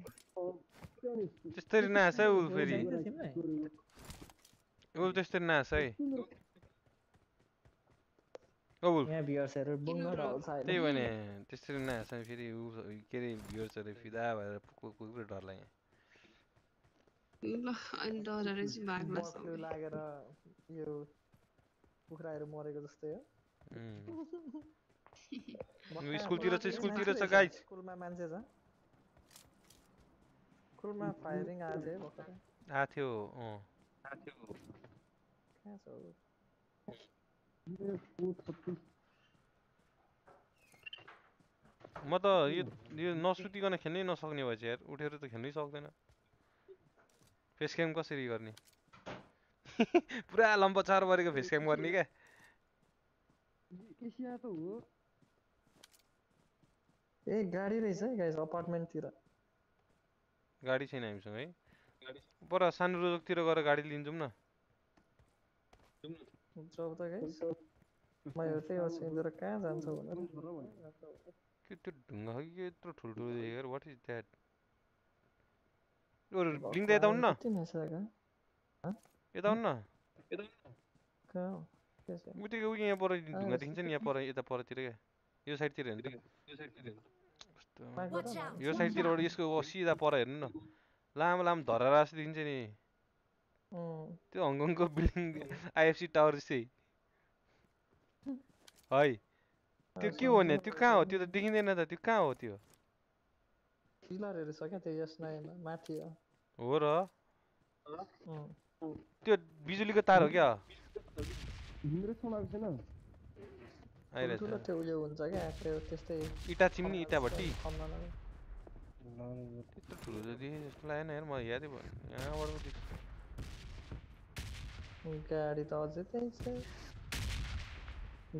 त्यस्तरी नहाँस है उ फेरि उ त्यस्तरी नहाँस है قبول يا بيوسر البونغ تيواني تشتري الناس انا فيري كيري بيوسر في دا كل دار لين डलर चाहिँ भागमा छ लागेर यो कुखुराहरू मरेको जस्तै हो स्कुलतिर छ स्कुलतिर छ गाइस स्कुलमा मान्छे छ स्कुलमा फायरिङ आएको थियो भर्खरै आएको थियो अँ आएको थियो कहाँ छ म त यो यो नसुतिकन खेल्नै नसक्ने भएछ यार। उठेर त खेल्नै सक्दैन। फेस क्याम कसरी गर्ने? [LAUGHS] पुरा लम्बचार परेको फेस क्याम गर्ने क्या। एसिया त हो। ए गाडी रहेछ है गाइस अपार्टमेन्टतिर गाडी छैन हामीसँग है। पर सानो रोजकतिर गएर गाडी लिन्छौँ न। जाऊ त गाइस म हेर्दै गर्छु यिनीहरू कहाँ जान्छ भनेर के त्यो ढुङ्गा हो कि के यत्रो ठुल्ठुलो देखेर वाट इज द्याट लिङ्क यता आउनु न कति नसकेको यता आउनु न कहाँ हो के छ उतिको उयो यहाँ पर ढुङ्गा देखिन्छ नि यहाँ पर यता परतिर क्या यो साइडतिर हेर्नु Watch गएर? out! यो साइडतिरबाट यसको सिधा पर हेर्नु न लामो लामो धरारा जस्तो देखिन्छ नि त्यो हङकङको बिल्डिङ आइएफसी टावर जस्तै। है। त्यो के हो नि? त्यो कहाँ हो? त्यो त देखिँदैन त। त्यो कहाँ हो त्यो? पिलरहरू छ क्या त्यो यस नयाँमा माथि हो। हो र। त्यो बिजुलीको तार हो क्या? आइरहेछ। त्यो उयो हुन्छ क्या त्यो त्यस्तै इटा चिम्नी इटा भट्टी। खम्बन त्यत्रो ठुलो त देखेँ जस्तो लागेन यार म यादै भयो यहाँबाट पो देख्छु गाडी तो अझै त्यही छ।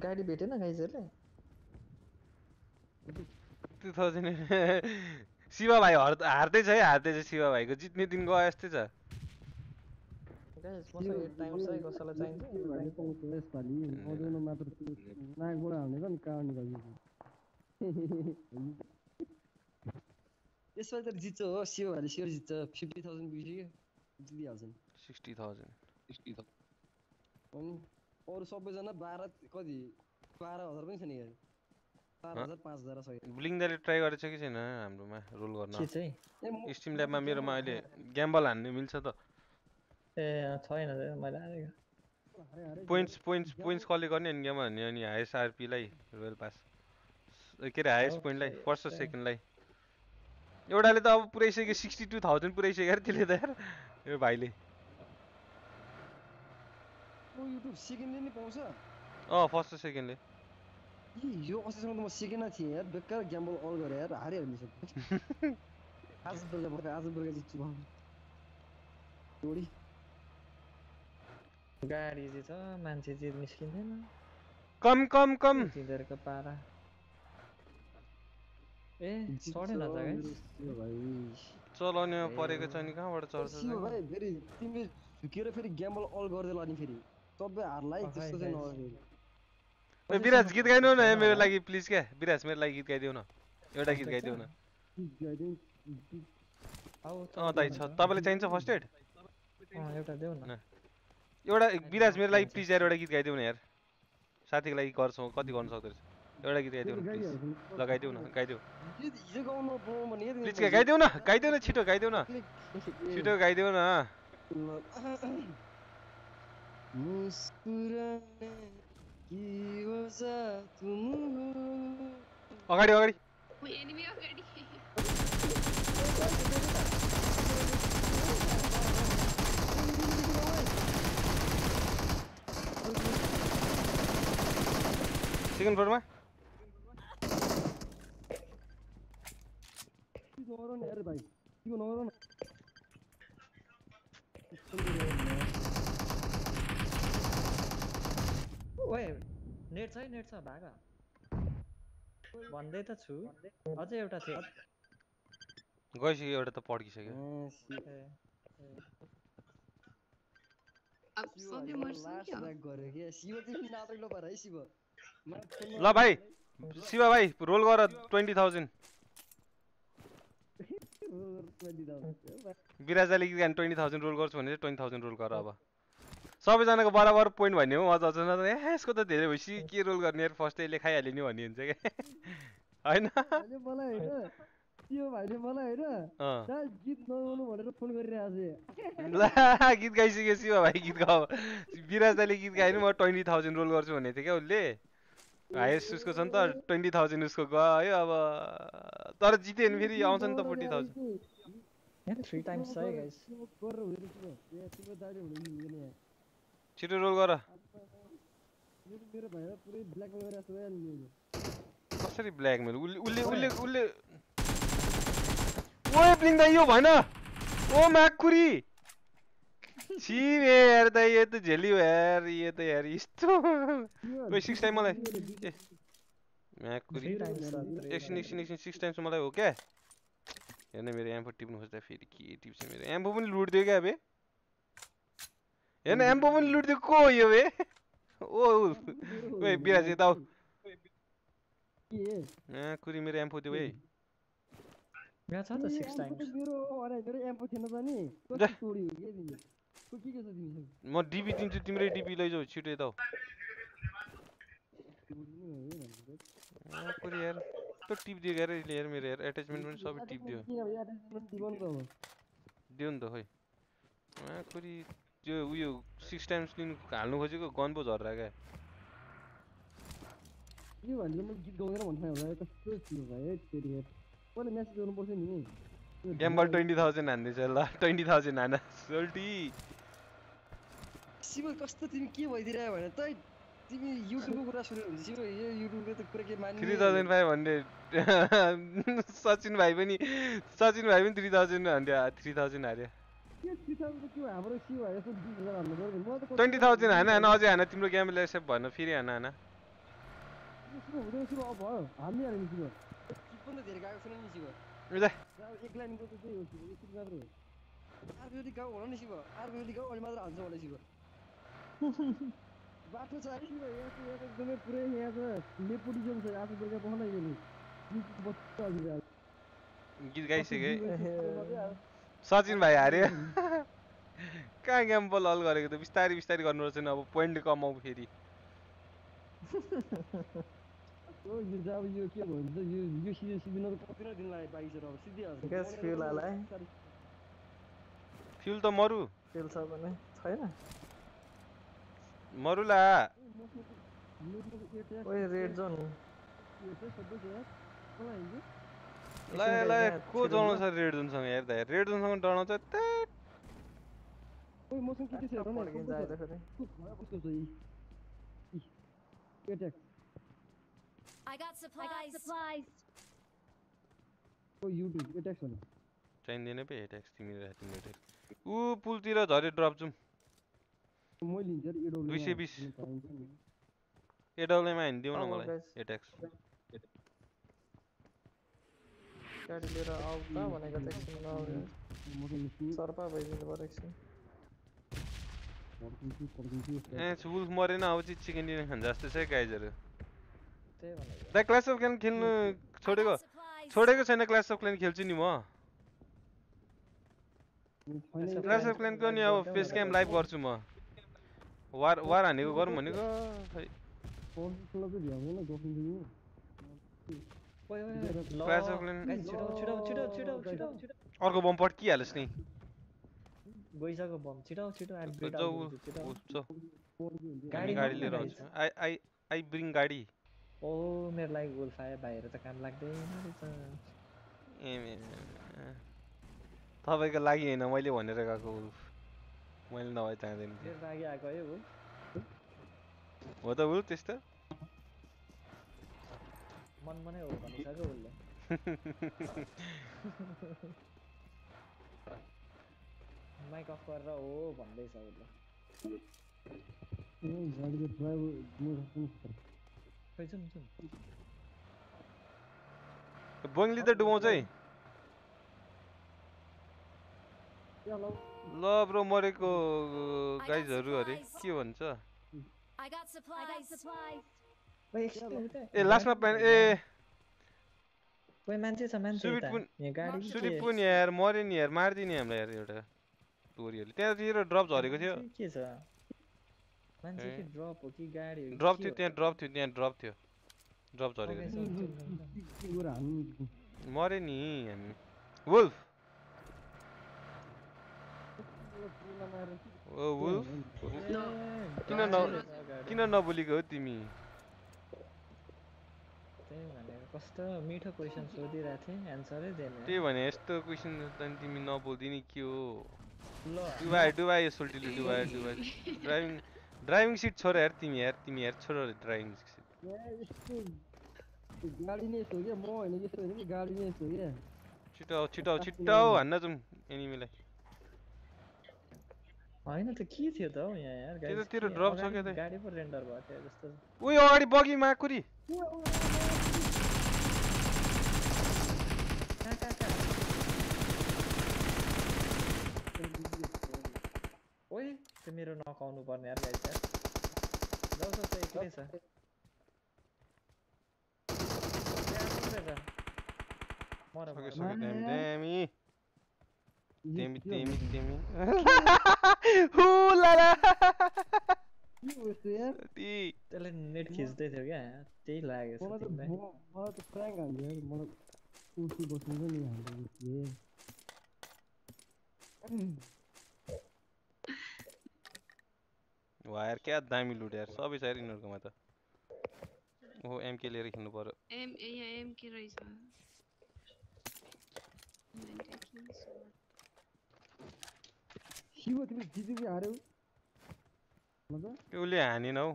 गाडी भेटेन गाइजहरूले? टु थाउजन्ड शिवा भाइ हर हार्दैछ है हार्दैछ शिवा भाइको। जित्ने दिन गए यस्तै छ। यसपालि। त जित्छ हो। सियो भने सियो जित्छ। फिफ्टी थाउजन्ड पुगिसक्यो सिक्सटी थाउजन्ड। Sixty thousand. अनि अरू सबैजना बाह्र कति बाह्र हजार पनि यार चार हँ? हजार पाँच हजार सय ब्लिङदाले ट्राई गरेछ कि छैन हाम्रोमा रोल गर्न? स्टिम ल्याबमा मेरोमा अहिले ग्याम्बल हान्ने मिल्छ त। ए छैन मैले हालेको पोइन्ट्स पोइन्ट्स पोइन्ट्स कसले गर्ने अनि ग्याम्बल हान्ने? अनि हाइएस्ट आरपीलाई रोयल पास के अरे हाइएस्ट पोइन्टलाई फर्स्ट र. सेकेन्डलाई एउटाले त अब पुऱ्याइसक्यो सिक्सटी टू थाउजन्ड पुऱ्याइसक्यो अरे त्यसले त यार। यो भाइले। ओ युट्युब सेकेन्डले नि पाउँछ अँ फर्स्ट र सेकेन्डले यी यो अस्तिसम्म त म सिकेन थिएँ यार बेकार ग्याम्बल अल गरेँ यार हारिहाल्यो नि आज बेलुका भएर आज बेलुका जित्छु म जोडी गाडी चाहिँ छ मान्छे चाहिँ निस्किँदैन कम कम कम तिनीहरूको पारा ए चढेन त गाइस शिव भाइ चलाउने परेको छ नि कहाँबाट चढ्छ फेरि तिमीले झुकेर फेरि ग्याम्बल अल गर्दै नि फेरि सबै हारलाई अहै त्यस्तो चाहिँ नगर फेरि ए, विराज गीत गाइदेऊ न मेरो लागि प्लिज क्या विराज मेरो लागि गीत गाइदेऊ न एउटा गीत गाइदेऊ न अँ दाइ छ तपाईँलाई चाहिन्छ फर्स्ट एड अँ एउटा देऊ न एउटा विराज मेरो लागि प्लिज यार एउटा गीत गाइदेऊ न यार साथीको लागि गर्छौँ कति गर्नु सक्दो रहेछ एउटा गीत गाइदेऊ न प्लिज ल गाइदेऊ न गाइदेऊ प्लिज गाइदेऊ न गाइदेऊ न छिटो गाइदेऊ न छिटो गाइदेऊ न मुस्कुराने की वजह तुम हो अगाड़ी अगाड़ी कोई एनिमी अगाड़ी सेकंड फ्लोर में। नौरों ने अरे भाई क्यों नौरों ने ओए नेट छ है नेट छ भाग। भन्दै त छु। अझै एउटा थियो। गइसक्यो एउटा त पड्किसक्यो। ल भाइ शिवा भाइ रोल गर ट्वेन्टी थाउजन्ड। विराजाले गीत गाने ट्वेन्टी थाउजन्ड रोल गर्छु भने ट्वेन्टी थाउजन्ड रोल गर अब। सबैजनाको बराबर पोइन्ट भन्ने हो अझ न ए यसको त धेरै भइसक्यो के रोल गर्ने यार फर्स्टै लेखाइहाल्यो नि भन्ने हुन्छ क्या। [LAUGHS] होइन? भाइले मलाई होइन शिव भाइले मलाई होइन अँ। दाइ गीत नगाउनु भनेर फोन गरिरहेको छ [LAUGHS] ला गीत गाइसक्यो शिव भाइ गीत गाऊ। विराजाले गीत गायो नि म ट्वेन्टी थाउजन्ड रोल गर्छु भनेको थिएँ क्या उसले। हाइएस्ट उसको छ नि त ट्वेन्टी थाउजन्ड उसको गयो अब। तर जित्यो भने फेरि आउँछ नि त फोर्टी थाउजन्ड। थ्री टाइम्स छिटो रोल गर कसरी ब्ल्याकमेल उसले उसले उसले उसले ओए ब्लिङ दाइ यो भएन ओ माकुरी छि यार दाइ यो त झेली हो यार यो त यार यस्तो ओए सिक्स टाइम मलाई three एकछिन एकछिन एकछिन सिक्स टाइम्स मलाई हो क्या? हेर्न मेरो एम्पो टिप्नु खोज्दा फेरि के टिप्छ मेरो एम्पो पनि लुटिदियो क्या बे हेर्न एम्पो पनि लुटिदियो को हो यो बे ओ ओए बिराज यता आऊ के माकुरी मेरो एम्पो दियो है यहाँ छ त सिक्स टाइम्स मेरो अरे मेरो एम्पो थिएन त नि जा। कस्तो तोडी हो के तिमी को के के छ तिमी म डिपी दिन्छु तिम्रै डिपी लैजाऊ छिटो यता यार टिप दियो यसले यार मेरो एट्याचमेन्ट पनि सबै टिप दियो दियो नि त खोइ त्यो उयो सिक्स टाइम्स लिनु हाल्नु खोजेको गन पो झर्रा क्या। के भन्छ म गीत गाउँदैन भन्छ होला कस्तो थियो भाइ है फेरि कसले म्यासेज गर्नुपर्छ नि। ग्याम्बल ट्वेन्टी थाउजन्ड हान्दैछ ल ट्वेन्टी थाउजन्ड हान। सोल्टी। शिव कस्तो तिमी के भइदिरह्यो भने त तिमी युट्युबको कुरा सुनेर हुन्छ शिव। यो युट्युबले त कुरा के मान्ने? Three thousand five hundred Sachin भाइ पनि सचिन भाइ पनि थ्री थाउजन्ड हान्थ्यो थ्री थाउजन्ड हार्यो। ट्वेन्टी थाउजन्ड हान हान अझै हान तिम्रो ग्याम्बल एक्सेप्ट भएन फेरि हाल्ने शिव गीत बाटो छ एकदमै पुरै यहाँ नेपोटिजम छ आज बेलुका बच्चा सचिन भाइ हार्यो। [LAUGHS] कहाँ ग्याम्बल अल गरेको त? बिस्तारै बिस्तारै गर्नुपर्छ नि अब पोइन्ट कमाऊ फेरि। [LAUGHS] यो अब यो के भन्छ यो यो सिजन सिजन कति दिन लाग्यो? बाइक अब सिधै ग्यास फ्युल हाल। है फ्युल त मरु। फ्युल छ भने छैन। मरुला ओए रेड जोन ल ल को जनाउँछ रेड जोनसँग हेर त रेड जोनसँग डराउँछ त्यही ओइ मसँग के के छ हेर न पड्किन्छ अहिले फेरि कस्तो छ यी attack I got supplies. supplies. ओ युट्युब एट्याक्स भने चाहिँदैन पो तिमी ऊ पुलतिर झरे ड्रप जाउँ म लिन्छ अरे एडब्ल्यू दुई सय बिस। एडब्लुमा हानिदिउ न आऊ मलाई. एट्याक्स गाडी लिएर आऊ त भनेको त एकछिन नआउने सर्पा भइदिनु पऱ्यो एकछिन ए वुल्फ मरेन अब चाहिँ चिकन डिनर खान्छ जस्तो छ गाइजहरू त्यही भनेको दा क्लास अफ क्ल्यान खेल्नु छोडेको छोडेको छैन क्लास अफ क्ल्यान खेल्छु नि म क्लास अफ क्ल्यानको नि अब फेस क्याम लाइभ गर्छु म वार वार हानेको गरौँ भनेको खै ओइ ओइ ओइ ल Clash of Clans- guys, छिटो छिटो छिटो छिटो छिटो छिटो अर्को बम पड्किहालोस् नि गइसक्यो बम छिटो छिटो एडमिट जाऊ छिटो उफ, जाऊ गाडी हामी गाडी लिएर guys. आउँछु आई आई आई ब्रिङ गाडी ओ मेरो लागि गोल्फ आयो भाइहरू त काम लाग्दैन रहेछ ए मे- ए। तपाईँको लागि होइन मैले भनेर गएको वुल्फ मैले नभए चाहँदैन थिएँ मेरो लागि आएको है गोल्फ हो त वुल्फ त्यस्तो मन मनै हो भनिसक्यो उसले माइक अफ गरेर हो भन्दैछ उसले। बङ्ली त डुबाउँछ है। ल ब्रो मरेको गाइजहरू अरे के भन्छ? I got supplies. I got supplies. ए लास्टमा प्लान ए कोही मान्छे छ मान्छे यता पुन- पनि यार मऱ्यो नि यार मारिदिने हामीलाई यार एउटा टोरीहरूले त्यहाँतिर ड्रप झरेको थियो के छ मान्छे। कि ड्रप हो कि गाडी ड्रप थियो? त्यहाँ ड्रप थियो त्यहाँ ड्रप थियो ड्रप झरेको थियो मऱ्यो नि हामी वुल्फ ओ वुल्फ किन न-। किन नबोलेको हो तिमी त्यही भनेको कस्तो मिठो क्वेसन सोधिरहेको थिएँ एन्सरै दिएन त्यही भने यस्तो क्वेसन त तिमी नबोल्दिने के हो ल। डुबायो डुबायो सोल्टीले डुबायो डुबायो ड्राइभिङ ड्राइभिङ सिट छोड यार तिमी यार तिमी यार छोड ड्राइभिङ सिट गाडी नै यस्तो हो क्या म होइन यस्तो होइन कि गाडी नै यस्तो हो। क्या छिटो आऊ छिटो आऊ छिटो आऊ हान्न जाउँ एनिमीलाई होइन त के थियो त हौ यहाँ यार त्यो त guys, तेरो अगाडि सक्यो त। गाडी पो रेन्डर भएको थियो जस्तो उयो अगाडि बगी माकुरी ओए त्यो मेरो नक आउनु पर्ने यार गाइस यार दस दस एक्लै छ मर मर डेमी डेमी डेमी डेमी हु लाला त्यसले नेट खिच्दै थियो क्या त्यही लागेछ तिमीलाई मलाई त फ्र्याङ्क हाल्यो यार मलाई उसी बस्नु नि हाल्यो वायर क्या दामी लुट यार सबै छ यार यिनीहरूकोमा त ओहो एमके लिएर खेल्नु पर्यो एम ए यहाँ एम के रहेछ 93 sword. शिव तिमी जितिपी हार्यौ त उसले हानेन हौ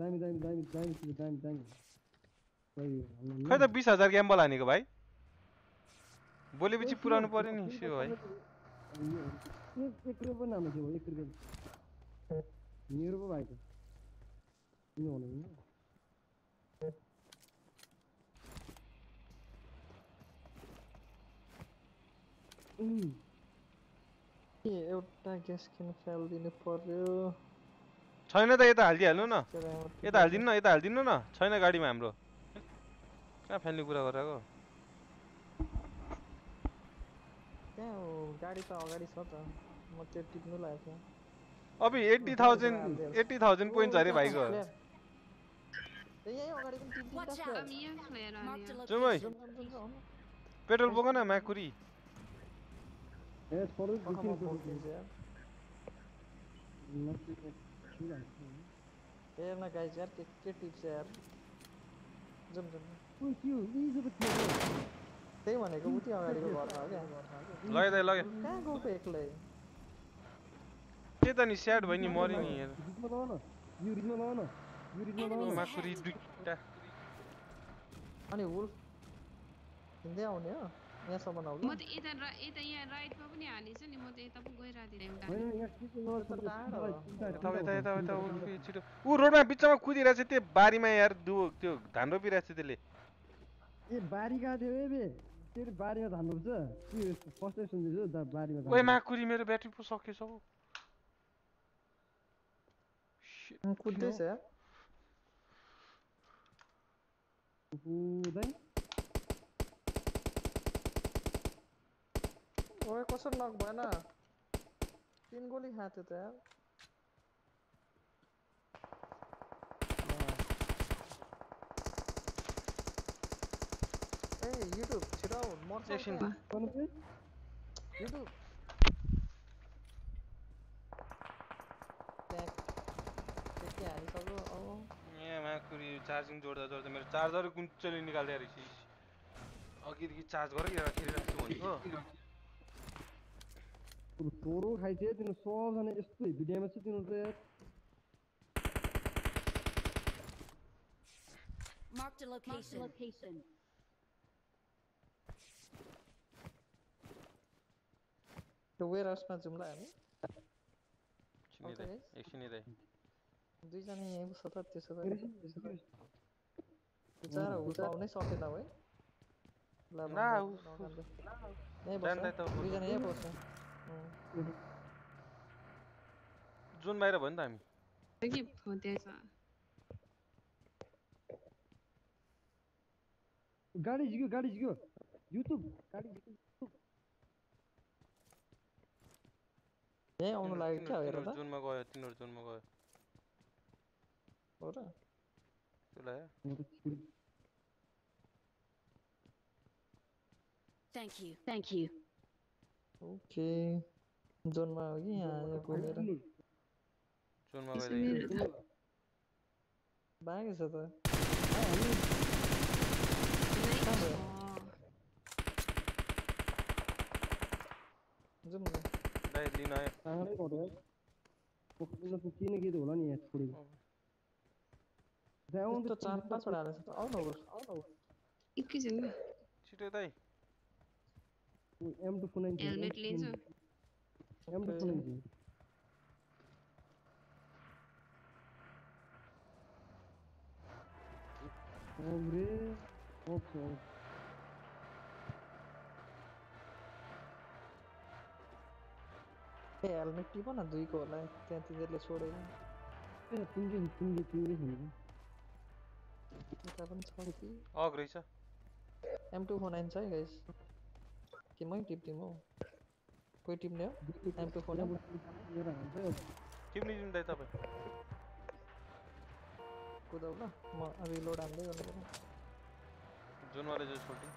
दामी दामी दामी दामी दामी दामी खै, त बिस हज़ार ग्याम्बल हानेको भाइ बोलेपछि पुऱ्याउनु पर्यो नि शिव भाइ यो- एक एक रुपियाँ पनि हाल्नु थियो एक रुपियाँ भन्नु उम्, ए एउटा ग्यास किन फालिदिनु पर्यो छैन त यता हालिदिइहाल्नु न यता हालिदिनु न यता हालिदिनु न छैन गाडीमा हाम्रो कहाँ फ्याल्ने कुरा कहाँ हो गाडी त अगाडि छ त म त्यो टिप्नु लागेको थिएँ अभी 80000 80000 पॉइंट्स अरे भाई को जुमै पेट्रोल बोक न म्याकुरी ए ना गाइस यार के के टिप्स है यार जम जम क्यों इजी बत त्यही भनेको उति अगाडिको घर हो। क्या लगाइ लगाइ कहाँ गएको एक्लै त्यही त नि स्याड भयो नि मऱ्यो नि यार Enemies लगाऊ। माकुरी ahead. दुईटा अनि वुल्फ हिँड्दै आउने हो यहाँसम्म म आउला त यता रा- यता यहाँ राइटमा पनि हानेछु नि म त यता पो गइरहेको छिटो ऊ रोडमा बिचमा कुदिरहेछ त्यो बारीमा यार दु त्यो धान रोपिरहेछ त्यसले ए बारी गएको थियो ए बे फेरि बारीमा धान्नुपर्छ के फर्स्ट टाइम सुन्दैछु दा बारीमा ओए। माकुरी मेरो ब्याट्री पो कूदते से कूदे ओए कसम नॉक भयो ना तीन गोली खाते थे यार ए यूट्यूब छिराओ मोर सेशन कौन पे यूट्यूब औ यहाँ चार्जिङ जोड्दा जोड्दा मेरो चार्जर कुन्चोले निकाल्दै रहेछ अघिदेखि चार्ज गरेर खेलिरहेको छु भनेको। तिनीहरू सबजना यस्तो हेभी ड्यामेज छ त Marked a location. दुईजना यहीँ बस्छ त त्यसो चाहिँ- त्यसो भए- बिचरा सकेन है ल ना। यहीँ बस्छ त दुईजना यहीँ बस्छ। जोन बाहिर भयो नि त हामी के हो त्यहाँ गाडी झिक्यो गाडी झिक्यो युट्युब गाडी झिक्यो यहीँ आउनु लाग्यो क्या हेर त जोनमा गयो तिनीहरू जोनमा गयो Orada. Şuraya. Thank you. Thank you. Okay. John vào cái nhà nhà cô đấy đó. John vào đây. Bang cái sao ta? Zoom này. Đây không có đấy còn đấy. Cuộc cuộc kia này kia đồ nó nhẹ, cuộc đi. चार पाँचवटा हालेको छ त आउन बरु आउन बरु एकैछिन ल छिटो दाइ M two four nine helmet लिन्छु एम टू फोर नाइन रे ओके ए हेलमेट टिप न दुईको होला त्यहाँ तिनीहरूले तिनकै तिनकै M249 छ है गाइस कि मै टिप दिम हो कोही टिप्ने हो M249 टिप्ने दिनु दाइ तपाईँ कुदाउ ल म रिलोड हान्दै गर्नु जुन वाले जो छोटी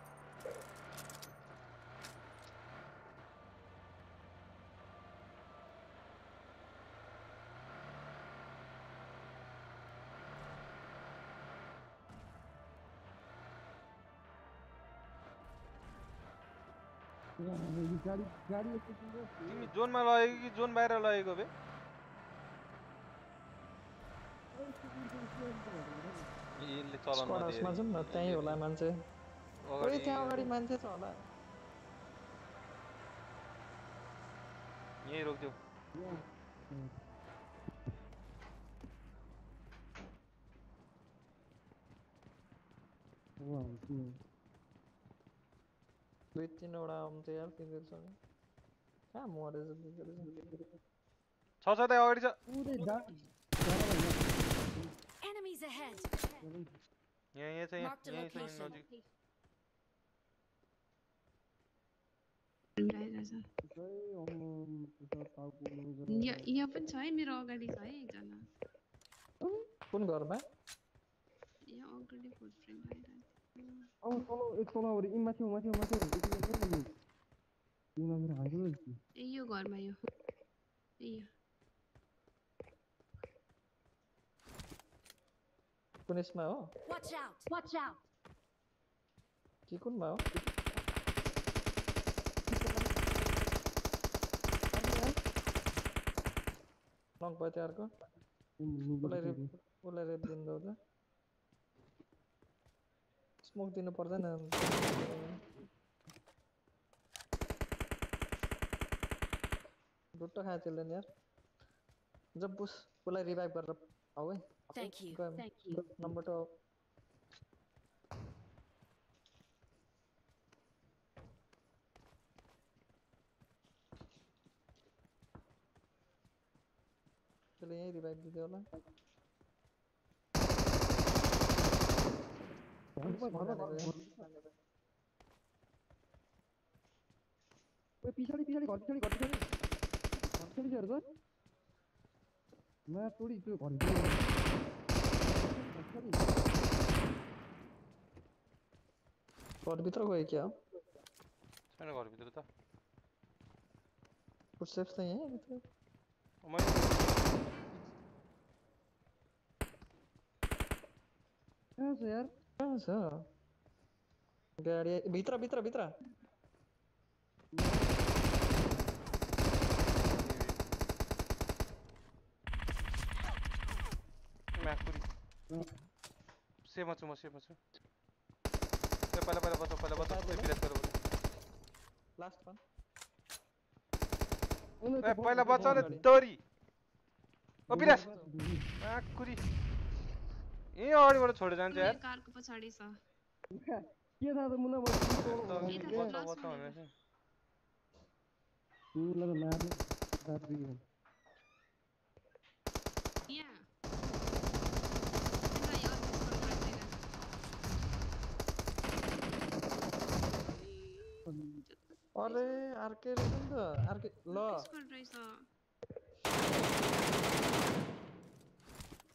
गाडी गाडी तिमी जोनमा लगेको कि जोन बाहिर लगेको बे यसले स्क्वाड हाउसमा जाउँ न त्यहीँ होला मान्छे। ओइ त्यहाँ अगाडि मान्छे छ होला। यहीँ रोकिदेऊ Due ține-o am tăiat prin persoane. Ha, moare să te interesează. Sau să dai o oriță! Ure, da! Enemies ahead! E, e, e, e, e, e, e, यो पनि छ है मेरो अगाडि छ है एकजना कुन घरमा ए अगाडि फुटप्रिन्ट आइरहेको औ तल एक तल अगाडि इ माथि हो, माथि माथि। ए यो घरमा यो ए यो कुन यसमा हो Watch out. Watch out. कि कुनमा हो लङ भयो त्यो अर्को बसेको रिप- उसलाई रेड दिनु त स्मोक देना पड़ता ना दुट्टो खाया चल यार जब बुस उसलाई रिवाइव गरेर आऊ है thank you thank you number 2 चलो रिवाइव दीजिए होला ओए पिछाड़ी पिछाड़ी घर पिछाड़ी घर घर मैं थोड़ी तो घर घर भीतर गए क्या छैन घर भीतर त कुछ सेफ़ तो नहीं है। भीतर मैं कैसे हाँ यार Sasa. Garia, Bitra, Bitra, Bitra. मैं पूरी से मचो मचो मचो तो पहले पहले बताओ पहले बताओ कोई प्रेस करो लास्ट वन ए पहले बचाओ ने तोरी ओ प्रेस मैं पूरी यही अगाडिबाट छोडेर जान्छ तो यार। कारको पछाडी छ के थाहा त मुना बस बच्चा बच्चा भने छ तू ल मार्ने रात्री हो। यहाँ अरे अर्कै रहेछ नि त अर्कै ल।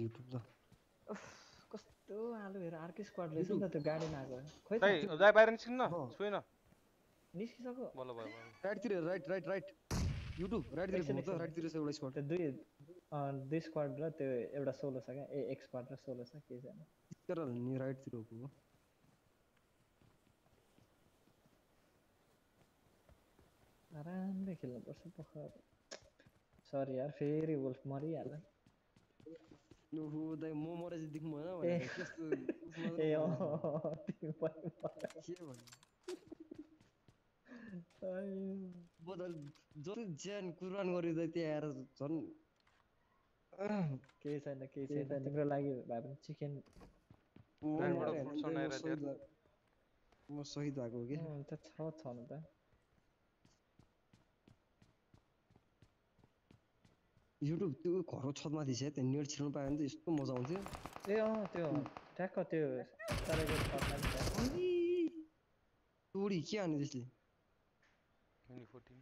युट्युब त उफ, कस्तो आलु हेर अर्कै स्क्वाड रहेछ नि त त्यो गाडीमा आएको खोइ त दाइ बाहिर निस्किनु न अँ। छुएन निस्किसक्यो बल्ल भयो राइटतिर राइट राइट राइट युट्युब राइटतिर एकछिन। राइटतिर छ एउटा त्यो दुई दुई स्क्वाड र त्यो एउटा सोलो छ क्या ए एक स्क्वाड र सोलो छ के छैन तर नि राइटतिर हो आरामले खेल्नुपर्छ पख सरी यार फेरि वुल्फ मरिहाल्यो ओहो दाइ म मरे चाहिँ देख्नु भएन। भनेर ए। के भन्नु आइयो। बदल जति ज्यान कुर्बान गर्यो त त्यहाँ आएर झन् केही छैन केही छैन तिम्रो लागि भए पनि चिकन त म भएको कि छ छनु त युट्युब त्यो घरको छतमाथि छ त्यहाँ नेट छिर्नु पायो भने त यस्तो मजा आउँथ्यो ए अँ त्यो ठ्याक्क त्यो तपाईँको छतमा नि छ। तोडी के हान्यो त्यसले मिनी फोर्टिन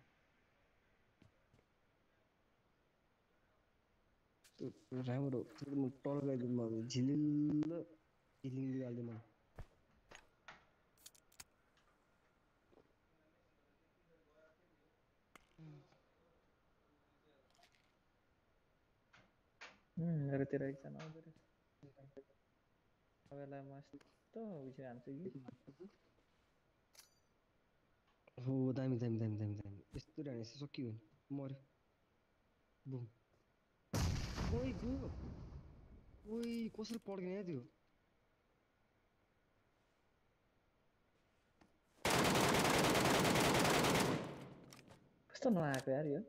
त्यो राम्रो त्यो म टल्काइदिउँ म झिलिल्ल झिलिङ हालिदिउँ मलाई उम्, मेरोतिर एकजना आउँदो रहेछ तपाईँलाई म यस्तो कि हो दामी दामी दामी दामी दामी यस्तो हाने सकियो भने मऱ्यो बुम ओइ गयो ओइ कसरी पड्किने त्यो कस्तो नआएको यार यो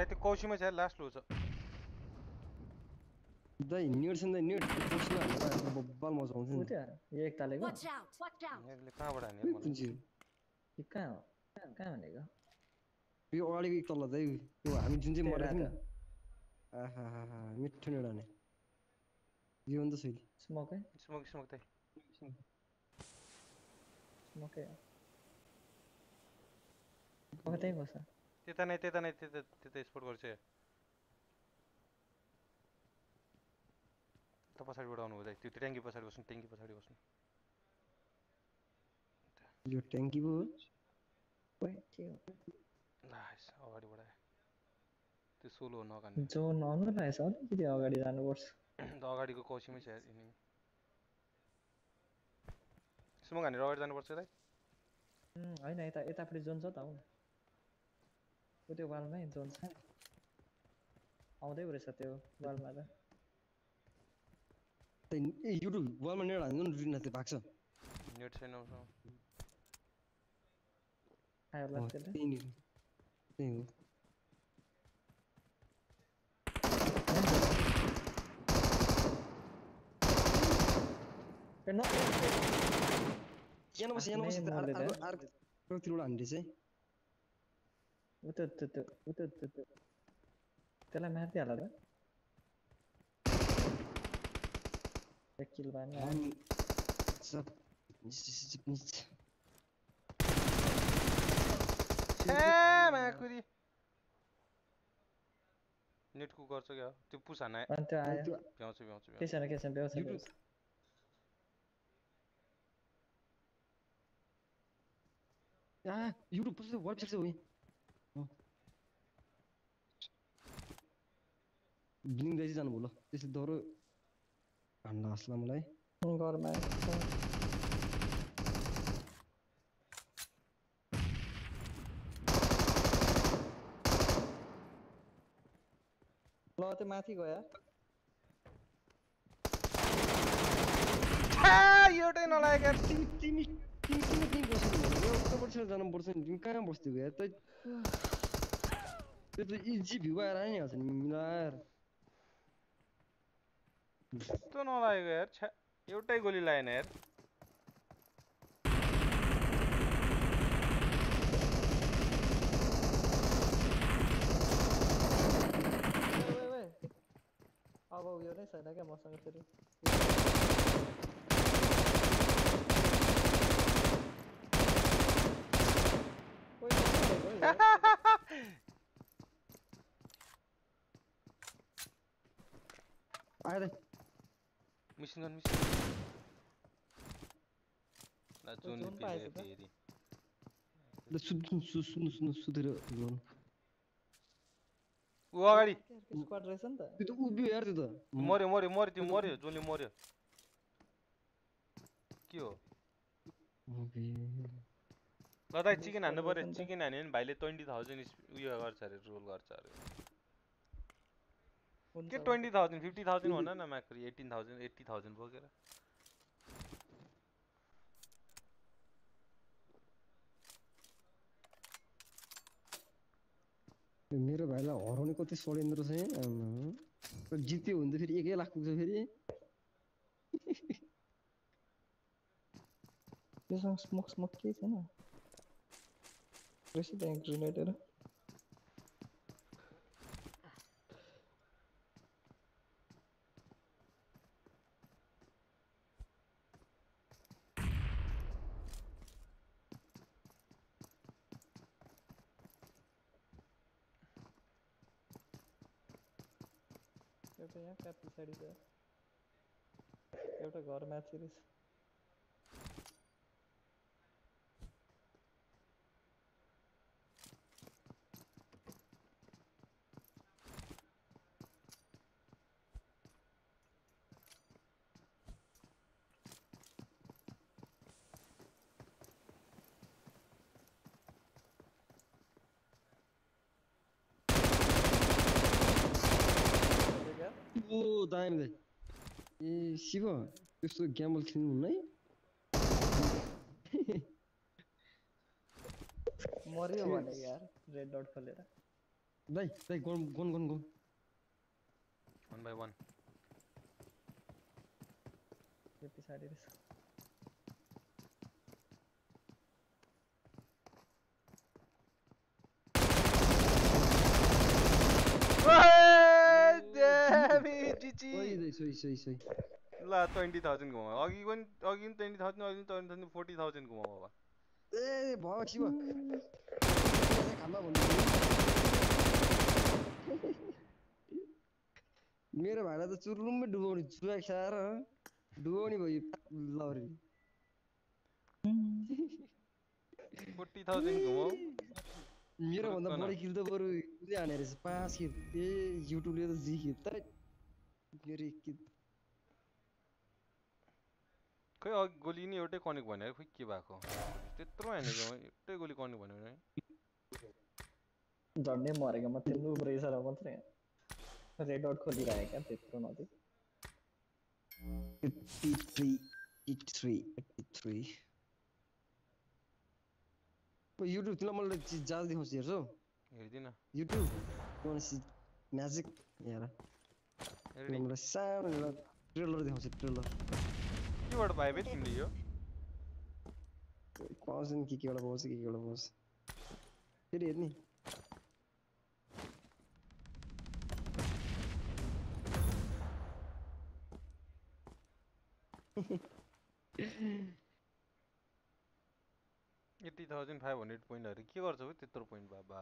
त्यो कौसीमा छ लास्ट लो छ दाइ नेट छ नि दाइ कोसिना हालेर बब्बाल मजा ऊ नि त्यो यो एक तालेको. यहाँले कहाँबाट हान्यो कुन चाहिँ कहाँ हो कहाँ भनेको यो अगाडिको एक तल्ला दाइ यो हामी जुन चाहिँ मरेको थियौँ। नि आहा मिठो नेट हाने यो हो नि त स्मोकै स्मोक स्मोक दाइ स्मोकै हो बस्छ त्यता नै त्यता नै त्यता त्यता स्पोर्ट गर्छ यता पछाडिबाट आउनु हुँदै त्यो ट्याङ्की पछाडि बस्नु ट्याङ्की पछाडि बस्नु। यो ट्याङ्की पो हो। हो? लास अगाडि बढायो त्यो सोलो हो नगान्ने जोन आउनु लागेछ अलिकति अगाडि जानुपर्छ। त [CLEARS THROAT] अगाडिको कौसीमै छ इनिमी सुमो हानेर अगाडि जानुपर्छ दाइ होइन यता यतापट्टि जोन छ त ऊ त्यो वालमै जोन छ। आउँदै रहेछ त्यो वालमा त। They, hey, you do one minute. I'm gonna do nothing. Back up. Need say now, sir. I have left it. Thing, thing. ಏನೋ ಏನೋ ಏನೋ ಆರ್ ತಿರುಳು ಅಂಡಿಸಿ ಗೊತ್ತಿತ್ತು ಗೊತ್ತಿತ್ತು ಗೊತ್ತಿತ್ತು ಎಲ್ಲ ಮ್ಯಾತಿ ಅಲ್ಲ ಅದು माकुरी नेटको गर्छ क्या त्यो पुस हाना आयो भ्याउँछु भ्याउँछु छैन छैन जानु भयो ल त्यसले दह्रो अन्ना अस्सलाम वालेकुम और मैं लौते माथि गयो एउटै नलागेका तिमी तिमी तिमी तिमी तिमी बस्नु एउटा वर्ष जानु पर्छ नि तिमी कहाँ बस्थ्यो यार त त्यो त इजी भ्यू आएर आइहाल्छ नि मिलाएर कस्तो नलागेको यार गोली लागेन यार। अब उयो नै छैन क्या मसँग फेरि मिसिन गन जुन जुन ल सुन्नु सु- सुन्नु सुन्नु सुतेर गर्नु ऊ अगाडि अर्कै स्क्वाड रहेछ नि त त्यो त उभियो यार त्यो त मर्यो मर्यो मर्यो त्यो मर्यो जसले मर्यो के हो। ल दाइ चिकन हान्नु त। चिकन हान्यो भने भाइले ट्वेन्टी थाउजन्ड उयो गर्छ अरे रोल गर्छ अरे के हुन्छ। ट्वेन्टी थाउजन्ड फिफ्टी थाउजन्ड भन न माक्री एटिन थाउजन्ड एट्टी थाउजन्ड बोकेर मेरो भाइलाई हराउने कति षड्यन्त्र छ है जित्यो भने त फेरि एकै लाख पुग्छ फेरि त्योसँग स्मोक स्मोक केही छैन रहेछ त्यहाँ ग्रेनेडहरू यहाँ कहाँ छ। एउटा మీద ఈ శివ చూస్తూ గ్యాంబుల్ కింద ఉన్నాయి मर ही वाला यार रेड डॉट का ले रहा भाई भाई go go one by one ये पिसारे रे Hey! ल ट्वेन्टी थाउजन्ड घुमाऊ अघि पनि अघि पनि ट्वेन्टी थाउजन्ड अघि ट्वेन्टी थाउजन्ड फोर्टी थाउजन्ड घुमाऊ अब ए भयो शिव खाममा भन्नु मेरो भाडा त चुर्लुम्मै डुबाउने खाएर डुबाउने भयो लौरी फोर्टी थाउजन्ड घुमाउ मेरो भन्दा फरक त बढी किल त बरु हाने रहेछ पाँच किल ए युट्युबले त जी किल त किल खै अघि गोली नि एउटै कनेक्ट भनेर खोइ के भएको त्यत्रो हानेको एउटै गोली कनेक्ट भन्यो भने झन्डै मरेको मात्रै लुप रहेछ र मात्रै रेड डट खोलिरहेको क्या त्यत्रो नदी eighty three eighty three eighty three YouTube तिमीलाई मैले चिज जाल देखाउँछु हेर्छौ हेरिदिन युट्युब म्याजिक हेर আমরা সামনে ট্রেলার দেখাচ্ছি ট্রেলার কি বড় ভাই বেত লিও पाँच दिन की केवल बोस की केवल बोस तेरी इतनी यति थाउजन्ड फाइभ हन्ड्रेड पोइन्टहरू के गर्छ हौ। त्यत्रो पोइन्ट बाबा।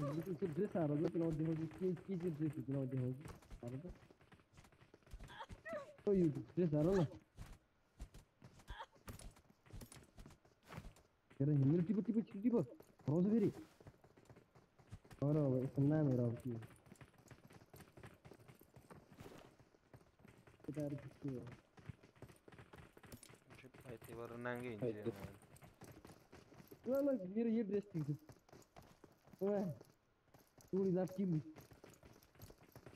جيت جلس عربي كنا ودي هوجي كي كي جيت جلس كنا ودي هوجي عربي هو يوجي جلس عربي كده هنا تيبو تيبو تيبو روز بيري ورا اسمنا ميرا كي كده عارف كده جيب هايتي ورنانجي لا لا غير يدرس تيجي Ouais.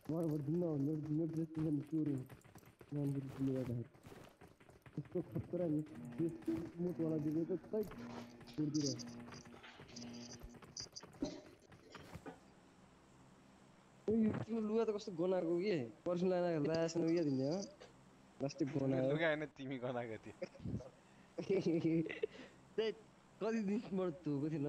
मलाई भनिदिनु न मेरो मेरो ड्रेस किन चोरी नानीहरू किन्नु गर्दाखेरि यस्तो खतरा दिएको त तै छोडिदिएर यो तिम्रो लुगा त कस्तो गनाएको के पर्सि लाना लाएसन उयो दिने हो लास्टै गनायो लुगा होइन तिमी गनाएको थियो त्यही कति दिनबाट धोएको थिएन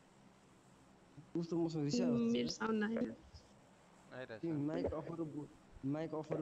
उस त मसँग रिसा मेरो साउन्ड आएन आइरहेछ तिमी माइक अफ गरेर बोल mic of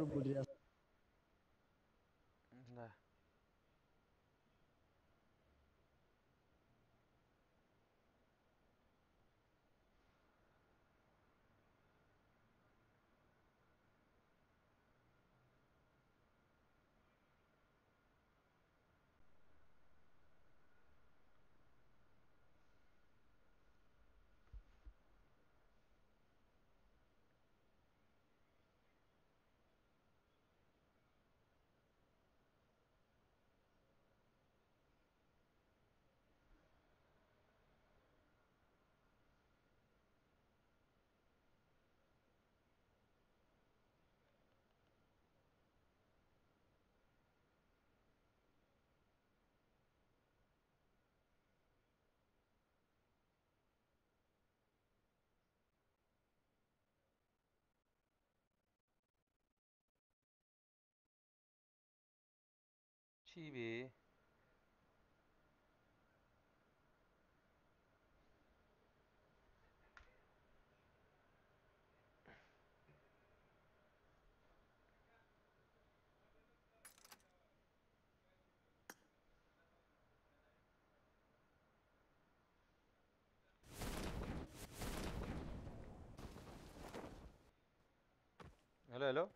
hello hello.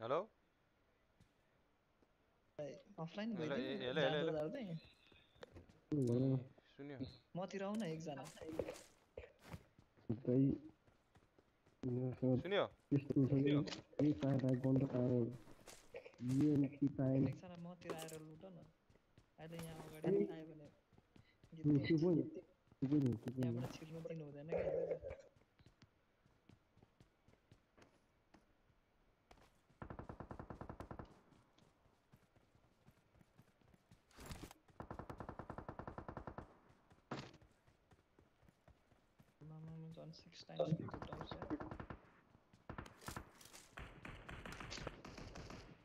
Hello. Offline गयो सुन्यो मतिर आउन एकजना भाइ सुन्यो ए पाए गन्द पाए युएनसी पाए एकजना मतिर आएर लुट न अहिले यहाँ अगाडि आयो भने यहाँबाट छिर्नु दिनु हुँदैन क्या done six times, people times.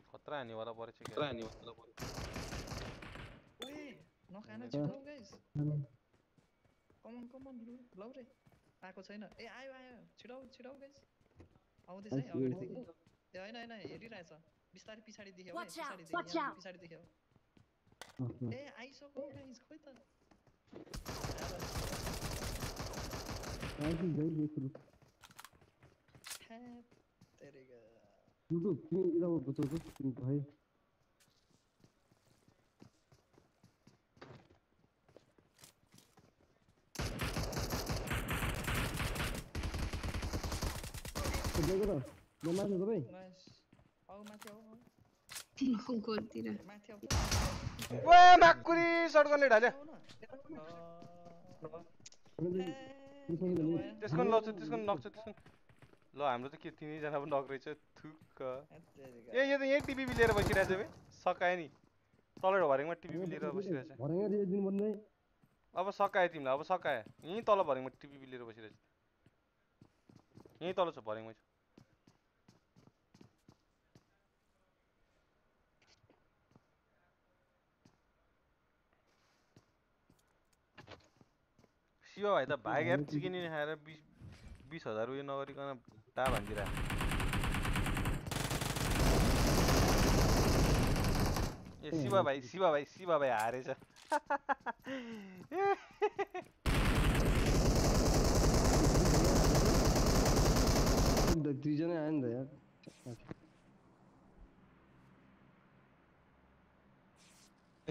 खतरा आने वाला पर चेक खतरा आने वाला पर ओए नो खाना चलो guys come on come on लौ रे। आको छैन ए आयो आयो छिडाउ छिडाउ गाइस आउँदै छ अगाडि देखि ए हैन हैन हेरिरहेछ बिस्तारै पिछाडी देख्यो पिछाडी देख्यो पिछाडी देख्यो ए आइसक्यो गाइस खोइ त। आइपुग्यो है यो कुरो। हेत तेरिका लु, तिमी यताबाट बचाउँछौ, तिमी भयो ए, गएको त म माथि तपाईँ नाइस आऊ माथि आऊ आऊ। गोलतिर माथि आऊ वे माकुरी सड्कनले ढाल्यो त्यसको नि लग्छ त्यसको नि लग्छ त्यसको। ल हाम्रो त के तिनैजना पनि लग रहेछ थुक्क। ए यो त यहीँ टिभी लिएर बसिरहेछ बे। सकायो नि। तल भरिङमा टिभी लिएर बसिरहेछ। अब सकायो तिमीलाई अब सकायो यहीँ तल भरिङमा टिभी लिएर बसिरहेछ। यहीँ तल छ भरिङमा छ। शिव भाइ त भाइ ग्याप चिकन खाएर बिस बिस हज़ार उयो नगरिकन टा भनिदिएर ए शिव भाइ शिव भाइ शिव भाइ हारेछ। दुईजना आयो नि त यार।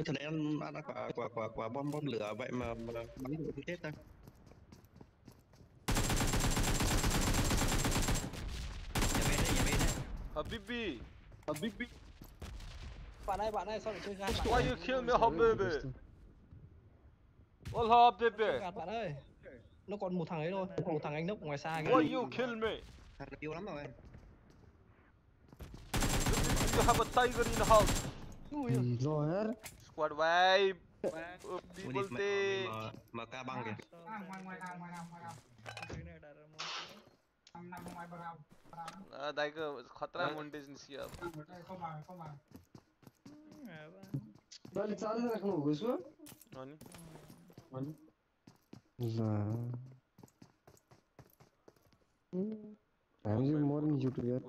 thằng em ăn quả quả quả quả bom bom lửa vậy mà, mà bắn được chết ta. Habibi Habibi Bạn này bạn này sao lại chơi gan Why you kill me Habibi What Habibi Bạn ơi. Nó còn một thằng ấy thôi Còn một thằng anh nốc ngoài xa kìa. Why you kill me? Thằng nó yếu lắm rồi. You have a tiger in the house. Rồi hết. squad vibe. People say. Maka bang ya. दाइको खतरा मोन्टेसन सियो अब हामी चाहिँ मर्ने जुटु यार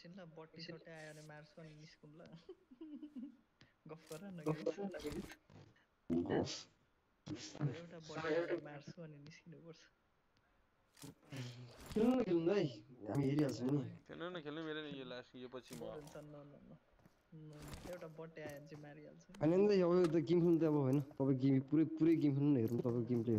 एकछिन ल बट्टी सट्टी आयो भने मार्छु अनि निस्कौँ ल गफ गर न। एउटा बट्टी मार्छु अनि निस्किनुपर्छ खेल्नु न खेल्नु है हामी हेरिहाल्छौँ नि खेल्नु न खेल्नु मेरो नि यो लास्ट यो पछि म हुन्छ न न न न, न, एउटा बट्टी आयो भने चाहिँ मारिहाल्छु होइन नि त अब यो त गेम खेल्नु त अब होइन तपाईँ गेम पुरै पुरै गेम खेल्नु न हेर्नु तपाईँको game play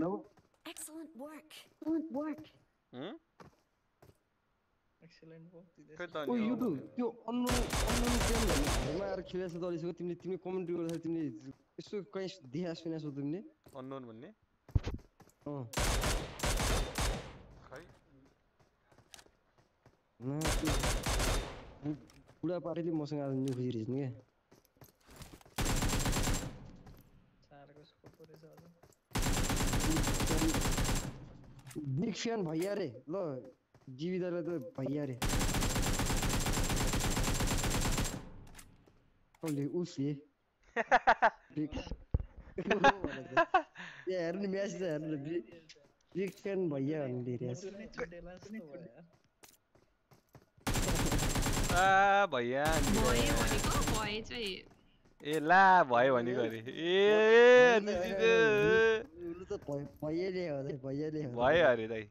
Excellent work. Excellent work. Excellent भयो दिँदैछ खै त यो त त्यो अननोन अननोन गेम भन्ने आएर खेलेको छ तैँले तिमीले तिमीले कमेन्ट्री गर्दाखेरि तिमीले यसो कहीँ देखा सुनेको छौ तिमीले अननोन भन्ने अँ खै न बुढा पार्टीले मसँग आज न्यु खोजिरहेछ नि क्या चारको स्कोप रहेछ अझ বিগ ফ্যান ভাইয়া রে ল জিবি দাদা তো ভাইয়া রে Holy usi. Yarın mesle yarın bir bir sen bayan diyeceğiz. Ah bayan. Boy, boy, boy, boy. ए ला भयो भने गरे। ए भयो अरे दाइ।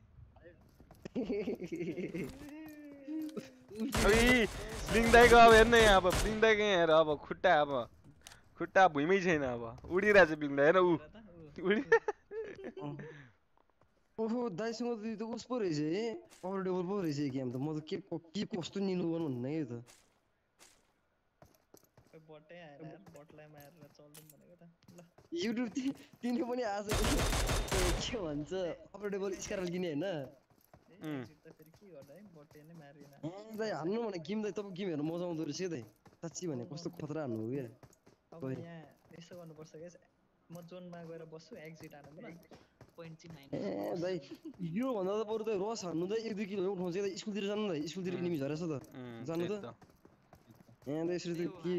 [LAUGHS] लिङ्दाइको अब हेर्नु यहाँ अब लिङ्दाइको यहाँ हेर अब खुट्टा अब खुट्टा भुइँमै छैन अब। उडिरहेछ छ बिङ्दा हेर ऊ। [LAUGHS] ओहो दाइसँग त उस पो रहेछ है। कम्फर्टेबल पो रहेछ गेम त। म त के के कस्तो निनु गर्नु हुन्न कि त। बटै आएर यार, बटलाई मारेर चल्दिउँ भनेको त ल युट्युब ति- तिमीले पनि आज के भन्छ अफोर्डेबल स्कारल किने त फेरि के गर्दा है बटै नै मारिएन ए, दाइ हान्नु भने गेम दाइ तपाईँ गेम हेर्नु मजा आउँदो रहेछ है दाइ साँच्ची भने कस्तो खतरा हान्नु हो क्या अब खोइ। यहाँ यसो गर्नुपर्छ क्या म जोनमा गएर बस्छु एक्जिट हानु पनि पोइन्ट चाहिँ नाइन ए दाइ यो भन्दा त बरु दाइ रस हान्नु दाइ एक दुई किलो उठाउँछ स्कुलतिर जानु दाइ स्कुलतिर झरेछ त जानु त Яндэш үү ки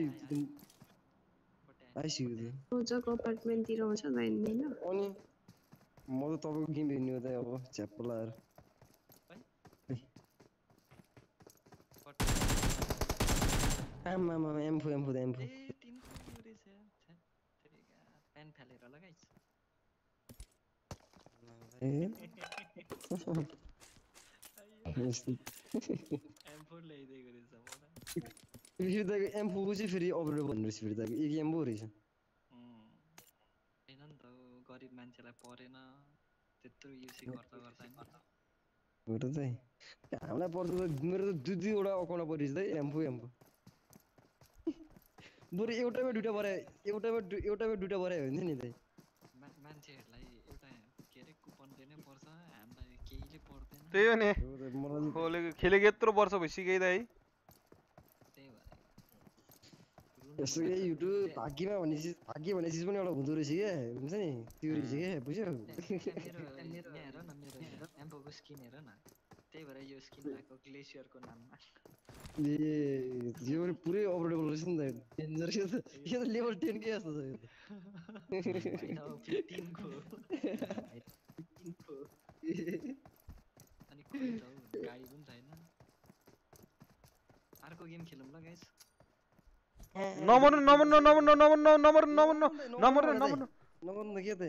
आइसि үү रोजक अपार्टमेन्टतिर आउँछ लाइन होइन अनि म त तपाईँको गेम हेर्ने हो त अब च्यापलार आमा आमा एम्फो एम्फो एम्फो ए तिनको रहेछ प्यान फालेर होला गाइस एम्फो ल्याइदिएको रहेछ मलाई चाहिँ रहेछ फेरि एक रहेछ होइन नि त हो, गरिब मान्छेलाई परेन त्यत्रो युसी गर्दा गर्दा हो दाइ हामीलाई पर्छ मेरो त दुई दुईवटा परिरहेछ बरु एउटैमा दुइटा बरायो एउटैमा दु- एउटैमा दुइटा बरायो हुन्थ्यो नि मान्छेहरूलाई एउटा के अरे पर्छ हामीलाई केहीले पर्दैन त्यही हो नि हो चाहिँ- खोलेको यत्रो वर्ष भइसक्यो दाइ त्यही भएर यस्तो के युट्युब भाग्यमा भन्ने चिज भाग्य भन्ने चिज पनि एउटा हुँदो रहेछ क्या हुन्छ नि त्यो रहेछ क्या बुझ्यौ हेर न मेरो एम्पोको स्किन हेर न त्यही भएर यो स्किन भएको ग्लेसियरको नाममा ए यो पनि पुरै अभरेबल रहेछ नि त डेन्जर यो त यो त लेभल टेन के जस्तो छ अनि गाडी पनि छैन अर्को गेम खेलौँ ल गाइस नमर्नु नमर्नु नमर्नु नमर्नु नमर्नु नमर्नु नमर्नु नमर्नु के त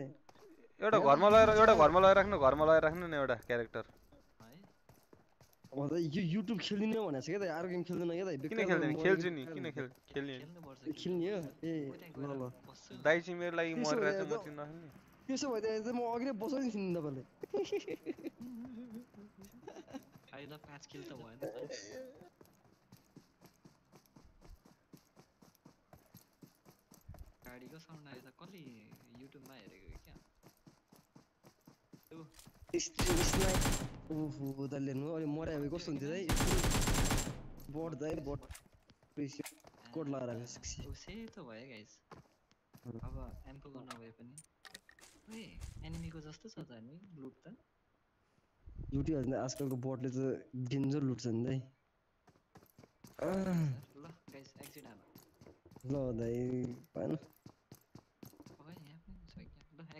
एउटा घरमा लगाएर एउटा घरमा लगाएर राख्नु घरमा लगाएर राख्नु न एउटा क्यारेक्टर यो युट्युब खेल्दिनँ भनेको छ क्या त अरू गेम खेल्दैन क्या त किन खेल्दैन खेल्छु नि किन। खेल खेल्ने खेल्ने हो ए ल ल दाइ चाहिँ मेरो लागि मरिरहेको छ म चाहिँ नखेल्ने त्यसो भए त म अघि नै बसाउँदै थिएँ नि तपाईँले अहिले पाँच किल त भएन गाडीको साउन्ड त कसले युट्युबमा हेरेको कि क्या ओहो दाइ लिनु अहिले मर्या भए कस्तो हुन्थ्यो दाइ बट दाइ बट कोड लगाएर आएको सिक्सी उसै त भयो गाइस अब एम्पोको नभए पनि ओए एनिमीको जस्तो छ त नि लुट त आजकलको बटले त डेन्जर लुट्छ नि दाइ ल गाइस एक्जिट हाल ल दाइ भएन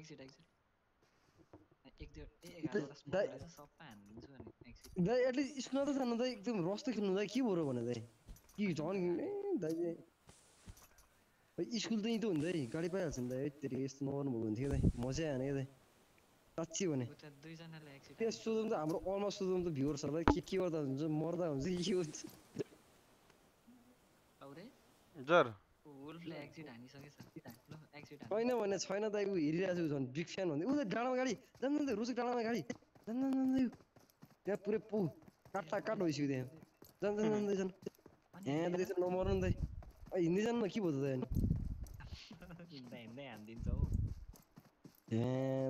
एक्सिट एक्सिट एटलिस्ट त दाइ एकदम रस्तो खेल्नु दाइ के भयो भने दाइ कि झन् दाइ स्कुल त त हुन्छ है गाडी पाइहाल्छ नि दाइ है यस्तो नगर्नु दाइ आएन क्या दाइ साँच्ची भने सोधौँ त हाम्रो अलमोस्ट सोधौँ त भ्युवर्सहरूलाई के के गर्दा हुन्छ मर्दा हुन्छ के हुन्छ जर छैन भने छैन दाइ ऊ हेरिरहेको छु झन् बिग फ्यान भन्दै ऊ त डाँडामा गाडी जानु जानु रोजक डाँडामा गाडी जानु जानु जानु। त्यहाँ पुरै पु काट्टा काट भइसक्यो त्यहाँ जानु जानु जानु जानु यहाँ चाहिँ नमर्नु अँ, हिँड्दै जानु न के भयो त हिँड्दा हिँड्दै हानिदिन्छ हौ ए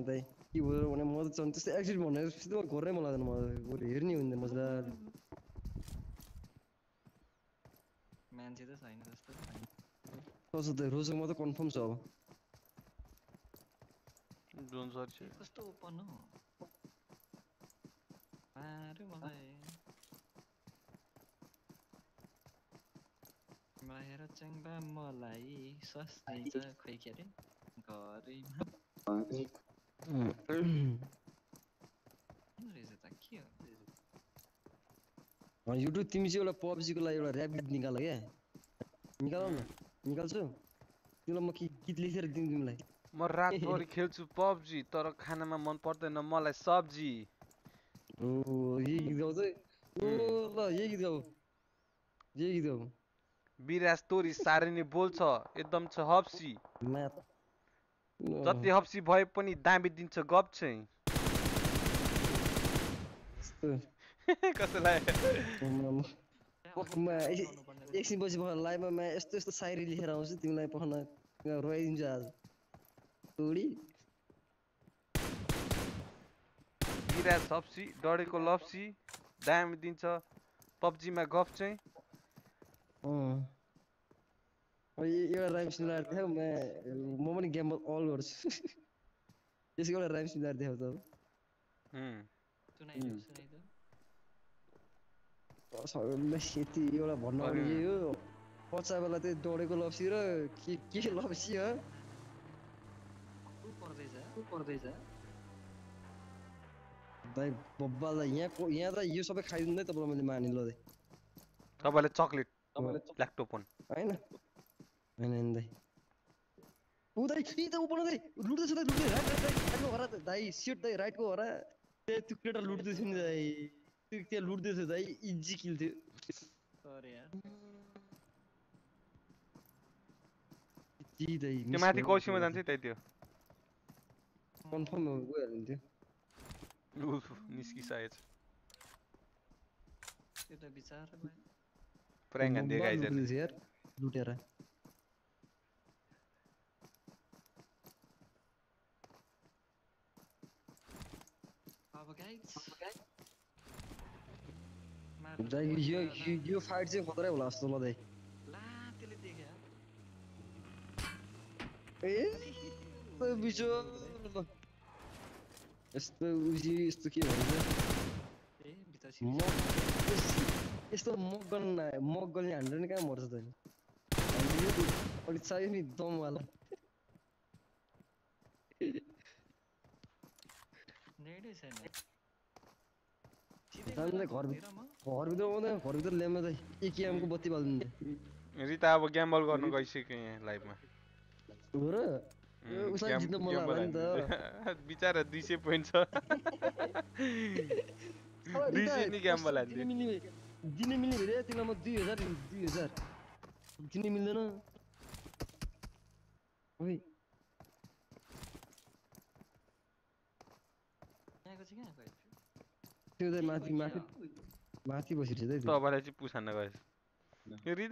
दाइ के भयो भने म त झन् त्यस्तो एक्सिडेन्ट भनेर सिधै घरै मलाई मलाई बरु हेर्ने हुँदैन मजाले मान्छे त छैन जस्तो रोजक मात्रै कन्फर्म छ अब जोन सर ए, कस्तो ओपन हो मार्यो मलाई माहेर मलाई सस्तै छ खोइ के अरे घरैमा किन रहेछ त के हो युट्युब तिमी चाहिँ एउटा पब्जीको लागि एउटा ऱ्याप गीत निकाल क्या निकाल न निकाल्छु तिमीलाई म कि गीत लेखेर दिउँ तिमीलाई म रातभरि [LAUGHS] खेल्छु पब्जी तर खानामा मन पर्दैन मलाई सब्जी। ओ यही गीत ओ ल यही गीत गाउ। जे गीत हो विराज तोरी साह्रै नै बोल्छ एकदम छ हप्सी। जति हप्सी भए पनि दामी दिन्छ गप चाहिँ। [LAUGHS] कसैलाई? म एकछिन पछि भएर लाइभमा म यस्तो यस्तो सायरी लेखेर आउँछु तिमीलाई पखाउन रोइदिन्छु आज। तोडी। विराज हप्सी डढेको लप्सी दामी दिन्छ पब्जीमा गफ चाहिँ। एउटा राइम्स मिलाएर देखाऊ म म पनि गेम अल गर्छु त्यसको एउटा राइम्स मिलाएर देखाउ त सबैलाई यति एउटा भन्नु अनि- यही हो। पच्चा बेला चाहिँ डढेको लप्सी र के के लप्सी हो? पर्दैछ को पर्दैछ दाइ बब्बालाई यहाँको यहाँ त यो सबै खाइदिँदै तपाईँलाई मैले माने ल दाइ तपाईँले चक्लेट ल्याक्टोपोन होइन होइन होइन दाइ ऊ दाइ यी त ऊ पनि दाइ लुट्दैछ दाइ लुट्दै राइट राइट राइट राइटको हरा दाइ सिट दाइ राइटको हरा त्यही त्यो केटा लुट्दै थियो नि दाइ त्यो त्यहाँ लुट्दै थियो दाइ इजी किल थियो अरे यार। यति दाइ त्यो माथि कौसीमा जान्छ त्यही त्यो कन्फर्म गइहाल्ने थियो उफ, निस्किसकेछ त्यो त बिचारा प्राङ्ग हान्दियो बब्बा गाइजहरूले लुट्दै थियो यार लुटेर अब गाइस दाइ यो यो- यो फाइट चाहिँ खतरै होला जस्तो ल दाइ ला त्यसले देख्यो ए यस्तो बिचो ल। यस्तो उसी यस्तो के भन्छ यस्तो मग गर्न मग गर्ने हान्ड्रेड नि कहाँ मर्छ त अलिक चाहियो नि दमवाला नेडै छैन जान्छ घर घरभित्र आउँदैन घरभित्र ल्याउनु दाइ एकेएमको बत्ती बाल्दिनु रिता अब ग्याम्बल गर्नु गइसक्यो यहाँ लाइभमा हो र उसलाई जित्न मन नि त। [LAUGHS] बिचारा दुई सय पोइन्ट छ। दुई सय नि ग्याम्बल हान्दियो दिनै मिल्ने भेरे तिमीलाई म दुई हजार दुई हजार। दिनै मिल्दैन। ओइ। चाहिँ त्यो चाहिँ माथि माथि माथि बसिरहेछ है त्यो। तपाईँलाई चाहिँ पुछान्न गएछ। फेरि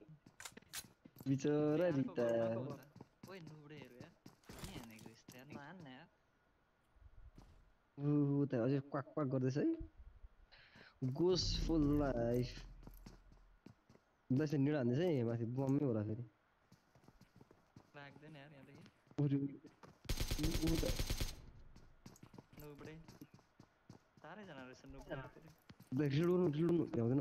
[LAUGHS] ओइ नुब्रेहरू यार के हानेको यस्तो यार नहान्न यार ऊ त अझै क्वाक क्वाक गर्दैछ है गोस फुल लाइफ दसैँ निडा हान्दैछ है माथि बम्मै होला फेरि लाग्दैन यार यहाँदेखि ऊ- ऊ त नुब्रे चारैजना रहेछ नुब्रे रिडुनु रिडुनु भ्याउँदैन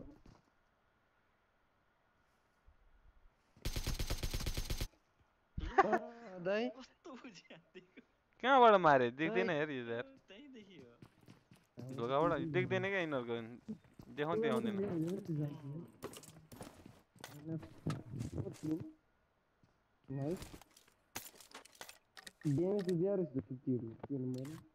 क्या बड़ा मारे देख कहाँबाट यार ये यार लगा बड़ा देख देने का इनर क्या देखो देखो आउँदैन nice Damage to the other is the 50.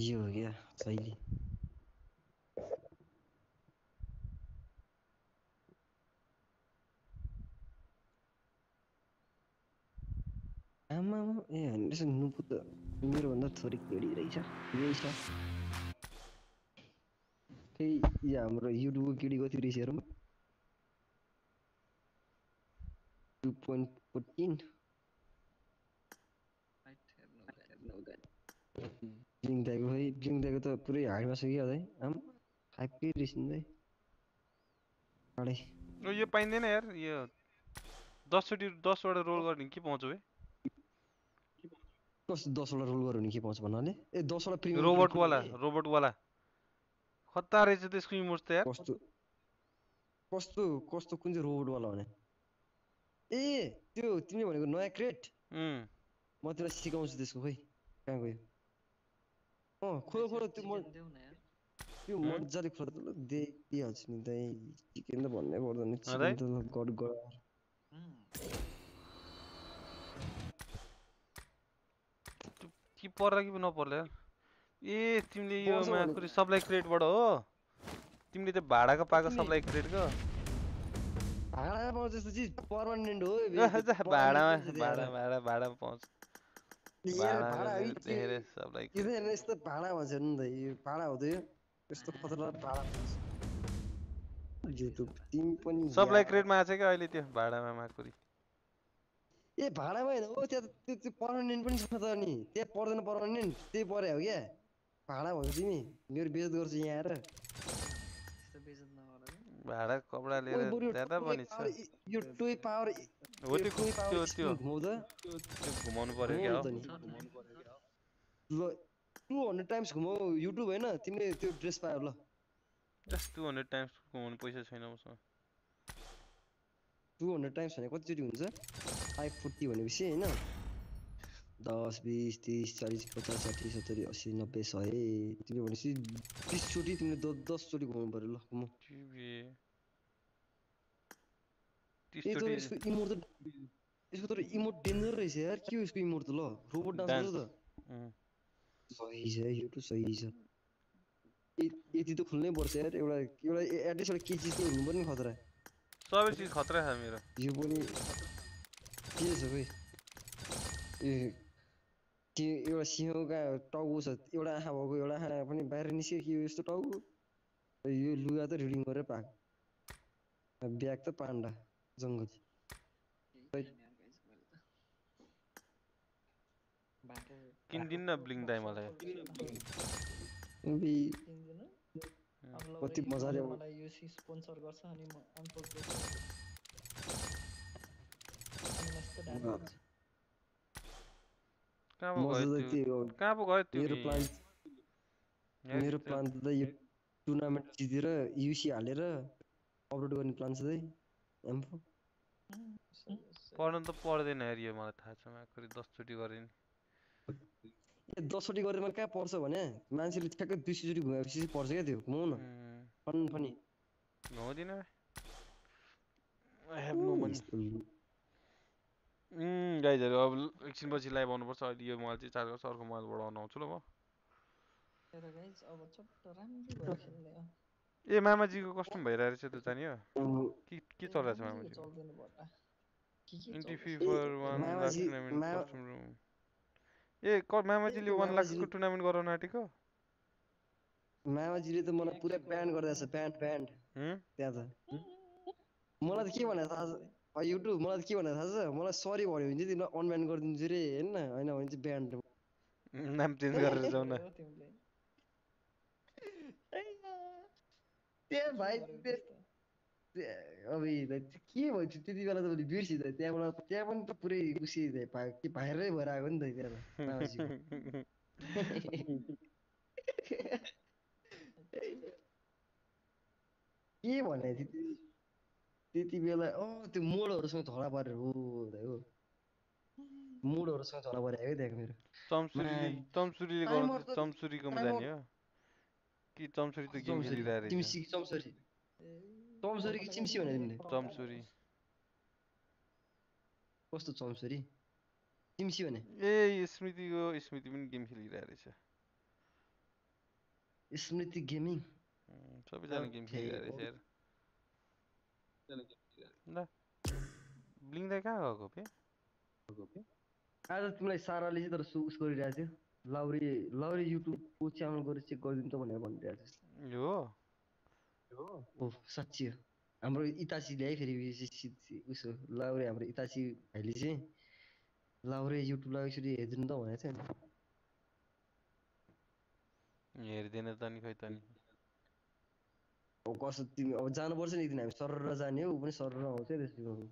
Iya, Hiyo yeah, zaidi. Emang, eh, es un puto. Primero andar sobre Raisa. Raisa. Hey, ya, bro, you do kiri go through Two point fourteen. I have no gun. No gun. दाइको खै ब्लिङ दाइको त पुरै हाइटमा छ कि अझै आम फाइभकै रहेछ नि दाइ अडे यो पाइँदैन यार यो दसचोटि दसवटा रोल गर्ने के पाउँछ बे कस्तो दसवटा रोल गऱ्यो भने के पाउँछ भन्नाले ए दसवटा प्रिमियम रोबोटवाला रोबोटवाला खत्ता रहेछ त्यसको इमोट त यार कस्तो कस्तो कस्तो कुन चाहिँ रोबोटवाला भने ए त्यो तिमीले भनेको नयाँ क्रेट म तिमीलाई सिकाउँछु त्यसको खोइ कहाँ गयो अँ खोलो खोलो त्यो म त्यो मजाले खोला त ल दिइहाल्छु नि दाइ चिकन त भन्नै पर्दैन? चिकन त गड गड कि पर्ला कि नपर्ला ए तिमीले यो पर्छ मा भनेको। सप्लाई क्रेटबाट हो तिमीले त्यो भाडाको पाएको सप्लाई क्रेटको भाडामा पाउँछ त्यस्तो चिज पर्मानेन्ट हो भाडामा भाडा भाडा भाडामा पाउँछ यस्तो भाडा भन्छ नि त यो भाडा हो त यो यस्तो खतरनाक भाडा युट्युब तिमी पनि सप्लाई यार। क्रेटमा आएको छ क्या अहिले त्यो भाडामा माकुरी ए भाडामा होइन हो त्यहाँ त्यो त्यो पर्मानेन्ट पनि छ त नि त्यहाँ पर्दैन पर्मानेन्ट त्यही परे हो क्या भाडा भन्छ तिमी मेरो बेजत गर्छु यहाँ आएर। भाडा कपडा लिएर यो टोय पावर हो त्यो त्यो त्यो घुमाउँदा घुमाउनु पर्यो क्या ल टु हन्ड्रेड टाइम्स घुमाउ युट्युब होइन तिमीले त्यो ड्रेस पायो ल जस्ट टु हन्ड्रेड टाइम्स घुमाउनु पैसा छैन मसँग टु हन्ड्रेड टाइम्स भने कतिचोटि हुन्छ फाइभ फोर्टी भनेपछि होइन दस बिस तिस चालिस पचास साठी सत्तरी अस्सी नब्बे सय तिमीले भनेपछि बिसचोटि तिमीले दसचोटि घुमाउनु पऱ्यो ल घुमाउ तर यसको इमोट त यसको तर इमोट डेन्जर रहेछ यार के हो यसको इमोट त ल रोबोट डान्स त सही छ यो त सही छ यति त खुल्नै पर्छ यार एउटा एउटा एटलिस्ट एउटा के चिज त हुनु पनि खतरा सबै चिज खतरा छ मेरो यो पनि के छ खोइ ए त्यो एउटा सिंहको टाउको छ एउटा आँखा भएको एउटा आँखा पनि बाहिर निस्क्यो के यस्तो टाउको यो लुगा त रिडिङ गरेर पाएको ब्याग त पान्डा जङ्गली। किनिदिनु न ब्लिङ दाइ मलाई? कति मजाले अब मलाई यो स्पोन्सर गर्छ अनि म अनफोल्ड गर्छु। अनि म यस्तो डान्स अँ। गर्छु। कहाँ पो मजा गयो त के त्यो हो? कहाँ पो गयो त्यो मेरो? प्लान मेरो त यो टुर्नामेन्ट जितेर युसी हालेर अपलोड गर्ने प्लान छ एम्फो। पढ्नु त पढ्दैन यार यो मलाई थाहा छ माकुरी दसचोटि गरेँ नि ए दसचोटि गरेर मलाई कहाँ पर्छ भने? मान्छेले ठ्याक्कै दुई सयचोटि घुमाएपछि पर्छ क्या त्यो घुमाउ न फन फनी घुमाउँदिनँ आई हेभ नो मनी गाइजहरू अब एकछिनपछि लाइभ आउनुपर्छ। अहिले यो मोबाइल चाहिँ चार्ज गर्छ अर्को मोबाइल बढाउन आउँछु ल म। अब चट्ट राम्रो। ए मामाजीको कस्टम भइरहेको रहेछ त्यो जानियो के के चलिरहेछ। के फर वान लाख मामाजी- टुर्नामेन्ट मा- कस्टम रुम। ए क मामाजीले वान लाखको टुर्नामेन्ट गराउन आँटेको? मामाजीले त मलाई पुरा ब्यान्ड गरिरहेछ ब्यान्ड ब्यान्ड हुँ? त्यहाँ त मलाई त के भने थाहा छ युट्युब मलाई त के भने थाहा छ मलाई सरी भन्यो भने चाहिँ तिमीलाई अनब्यान्ड गरिदिन्छु रे होइन होइन भने चाहिँ ब्यान्ड नाम चेन्ज गरेर जाउँ न हो तिमीले? त्यहाँ भाइ अब के भन्छु त्यति बेला त मैले बिर्सिँ त त्यहाँबाट त्यहाँ पनि त पुरै खुसी भाइरै भएर आएको नि त। के भने त्यति त्यति बेला अँ त्यो मोडहरूसँग झगडा परेर हो हो मोडहरूसँग झगडा परे है त्यहाँको मेरो चम्सुरीले त- चम्सुरीकोमा जाने हो कि चम्सुरी त गेम चम्सरी खेलिरहेको तिमी रहेछ सिक चम्सरी चम्सरी कि चिम्सी भने तिमीले चम्सुरी कस्तो चम्सरी चिम्सी भने ए स्मृतिको स्मृति पनि गेम खेलिरहेको रहेछ स्मृति गेमिङ सबैजना गेम ओके, खेलिरहेको रहेछ यार ल ब्लिङ दाइ कहाँ गएको बे आज तिमीलाई साराले चाहिँ तर सु उस गरिरहेको थियो लाउरी लाउरी युट्युबको च्यानल गएर चेक गरिदिनु त भनेर भनिरहेको थियो यो? ओ साँच्ची हो। हाम्रो इतासीले है फेरि उसो लाउरे हाम्रो इतासी भाइले चाहिँ लाउरे युट्युबलाई यसरी हेरिदिनु त भनेको थियो नि। हेरिदिएन त नि खै त नि। अब कस्तो तिमी अब जानुपर्छ नि एकदिन हामी सरर जाने हो ऊ पनि सरर आउँछ त्यसपछि?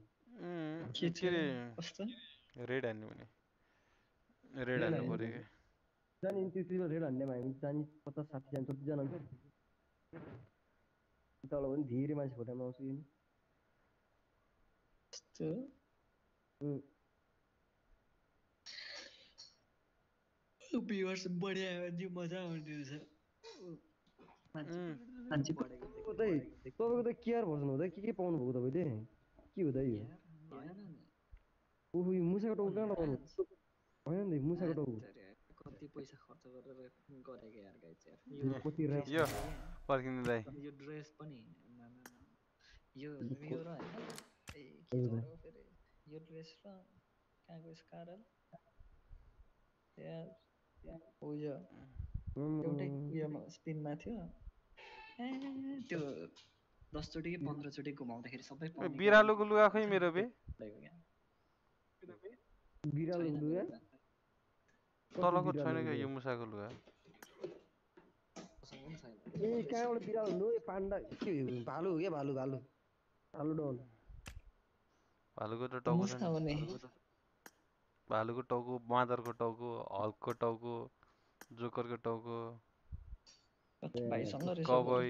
रेड हान्नु भने। रेड हान्नु पऱ्यो भने। जाने त्यतिको रेड हान्ने हामी जाने पचास साठीजना जतिजना हुन्छ तल पनि धेरै मान्छे फोटामा आउँछ कि? भ्युवर्स आयो भने मजा आउने रहेछ तपाईँको त भर्सन हुँदा के के पाउनु भएको तपाईँले के हुँदा यो ओहो यो मुसाको टाउको कहाँ लगाउनु होइन नि मुसाको टाउको कति पैसा खर्च गरेर गरेको यार गाइस यार यो कति रा- यो पर्खिनु दाइ यो ड्रेस पनि। यो यो र होइन यो ड्रेस र कहाँको स्कारल यार हो यो एउटै उयोमा स्पिनमा थियो ए त्यो दसचोटि कि पन्ध्रचोटि घुमाउँदाखेरि सबै बिरालोको लुगा खोइ मेरो बे। बिरालो लुगा। तलको छैन क्या? यो मुसाको लुगा ए कहाँबाट बिरालो हुनु ए पान्डा के भालु हो क्या भालु भालु भालु डल भालुको त टाउको भालुको टाउको बाँदरको टाउको हल्कको टाउको जोकरको टाउको कबई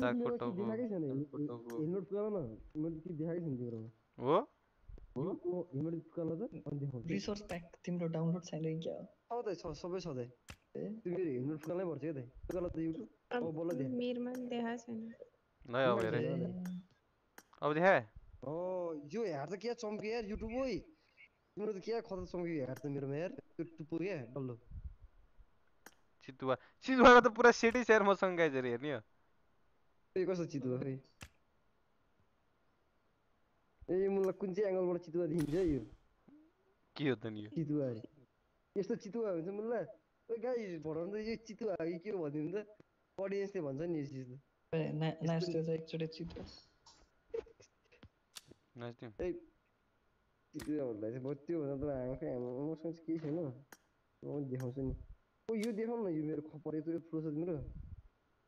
सागको टाउको हो रिसोर्स प्याक तिम्रो डाउनलोड छैन कि क्या हो? छ सबै छ त ए तिमीहरू हेलमेट पुगालै पर्छ क्या पुगाल त युट्युब अब बल्ल देख मेरोमा देखाएको छैन ल अब हेरे अब देखा हो यो हेर त क्या चम्क्यो यार युट्युब ओइ तिम्रो त क्या खतरा चम्क्यो हेर त मेरोमा यार त्यो टुप्पो क्या डल्लो चितुवा चितुवाको त पुरा सेटै छ यार मसँग गाइज हेर्ने हो ए कस्तो चितुवा खै ए मलाई कुन चाहिँ एङ्गलबाट चितुवा देखिन्छ यो के हो त नि यो चितुवा यस्तो चितुवा हुन्छ मुल्ला ओ गाई यो चितुवा हो कि के हो भनिदिनु त अडियन्सले भन्छ नि यो चिज त ए, ना- नाच्थ्यो त एकचोटि चित्र नाच्दिउँ ए चितुवा भन्दा चाहिँ बरु त्योभन्दा त हाम्रो खै हाम्रो मसँग चाहिँ केही छैन म देखाउँछु नि ओ यो देखाउनु न यो मेरो खपर यत्रो छ तिम्रो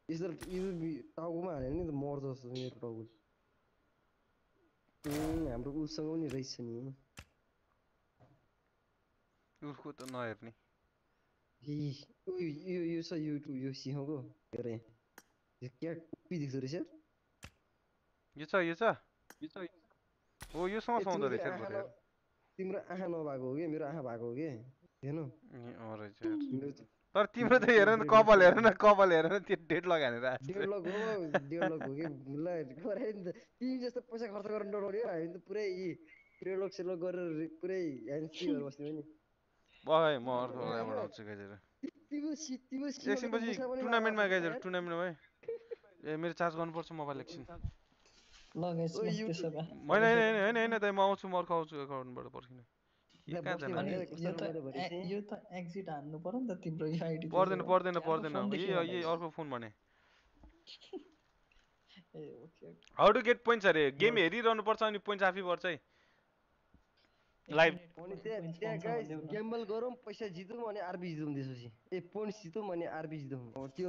यसो यो बि- टाउकोमा हाल्यो भने त मर्छ जस्तो छ मेरो टाउको हाम्रो उसँग पनि रहेछ नि उसको त नहेर्ने यो यो छ युट्युब यो सिंहको हेर यहाँ यो क्या कुपी देख्दो रहेछ यो छ यो छ हो यो सँग ए, सुहाउँदो तिम्रो रहेछ तिम्रो आँखा नभएको हो कि मेरो आँखा भएको हो कि हेर्नु तर तिम्रो त हेर न कपाल हेर न कपाल हेर न त्यो डेट लगाएर डेढ लाख हो डेढ हो कि? ल गरायो नि त। तिमी जस्तो पैसा खर्च गरेर नडऱ्यो हामी त पुरै सेढ लाख गरेर पुरै ह्यान्सी गरेर बस्ने हो नि। है म अर्को बेलाबाट आउँछु त एकछिनपछि टुर्नामेन्टमा यार। टुर्नामेन्टमा है ए मेरो चार्ज गर्नुपर्छ मोबाइल एकछिन। होइन होइन होइन होइन होइन दाइ म आउँछु म अर्को आउँछु एकाउन्टबाट पर्खिनु। यो त एक्जिट हान्नु पर्यो नि त तिम्रो यो आइडी पर्दैन पर्दैन पर्दैन। यही अर्को फोन भने। हाउ टु गेट पोइन्ट्स अरे? गेम हेरिरहनु पर्छ अनि पोइन्ट्स आफै पर्छ है। लाइभ ग्याम्बल गरौँ पैसा जितौँ अनि आरबी जितौँ त्यसपछि ए पोइन्ट्स जितौँ अनि आरबी जितौँ। अब त्यो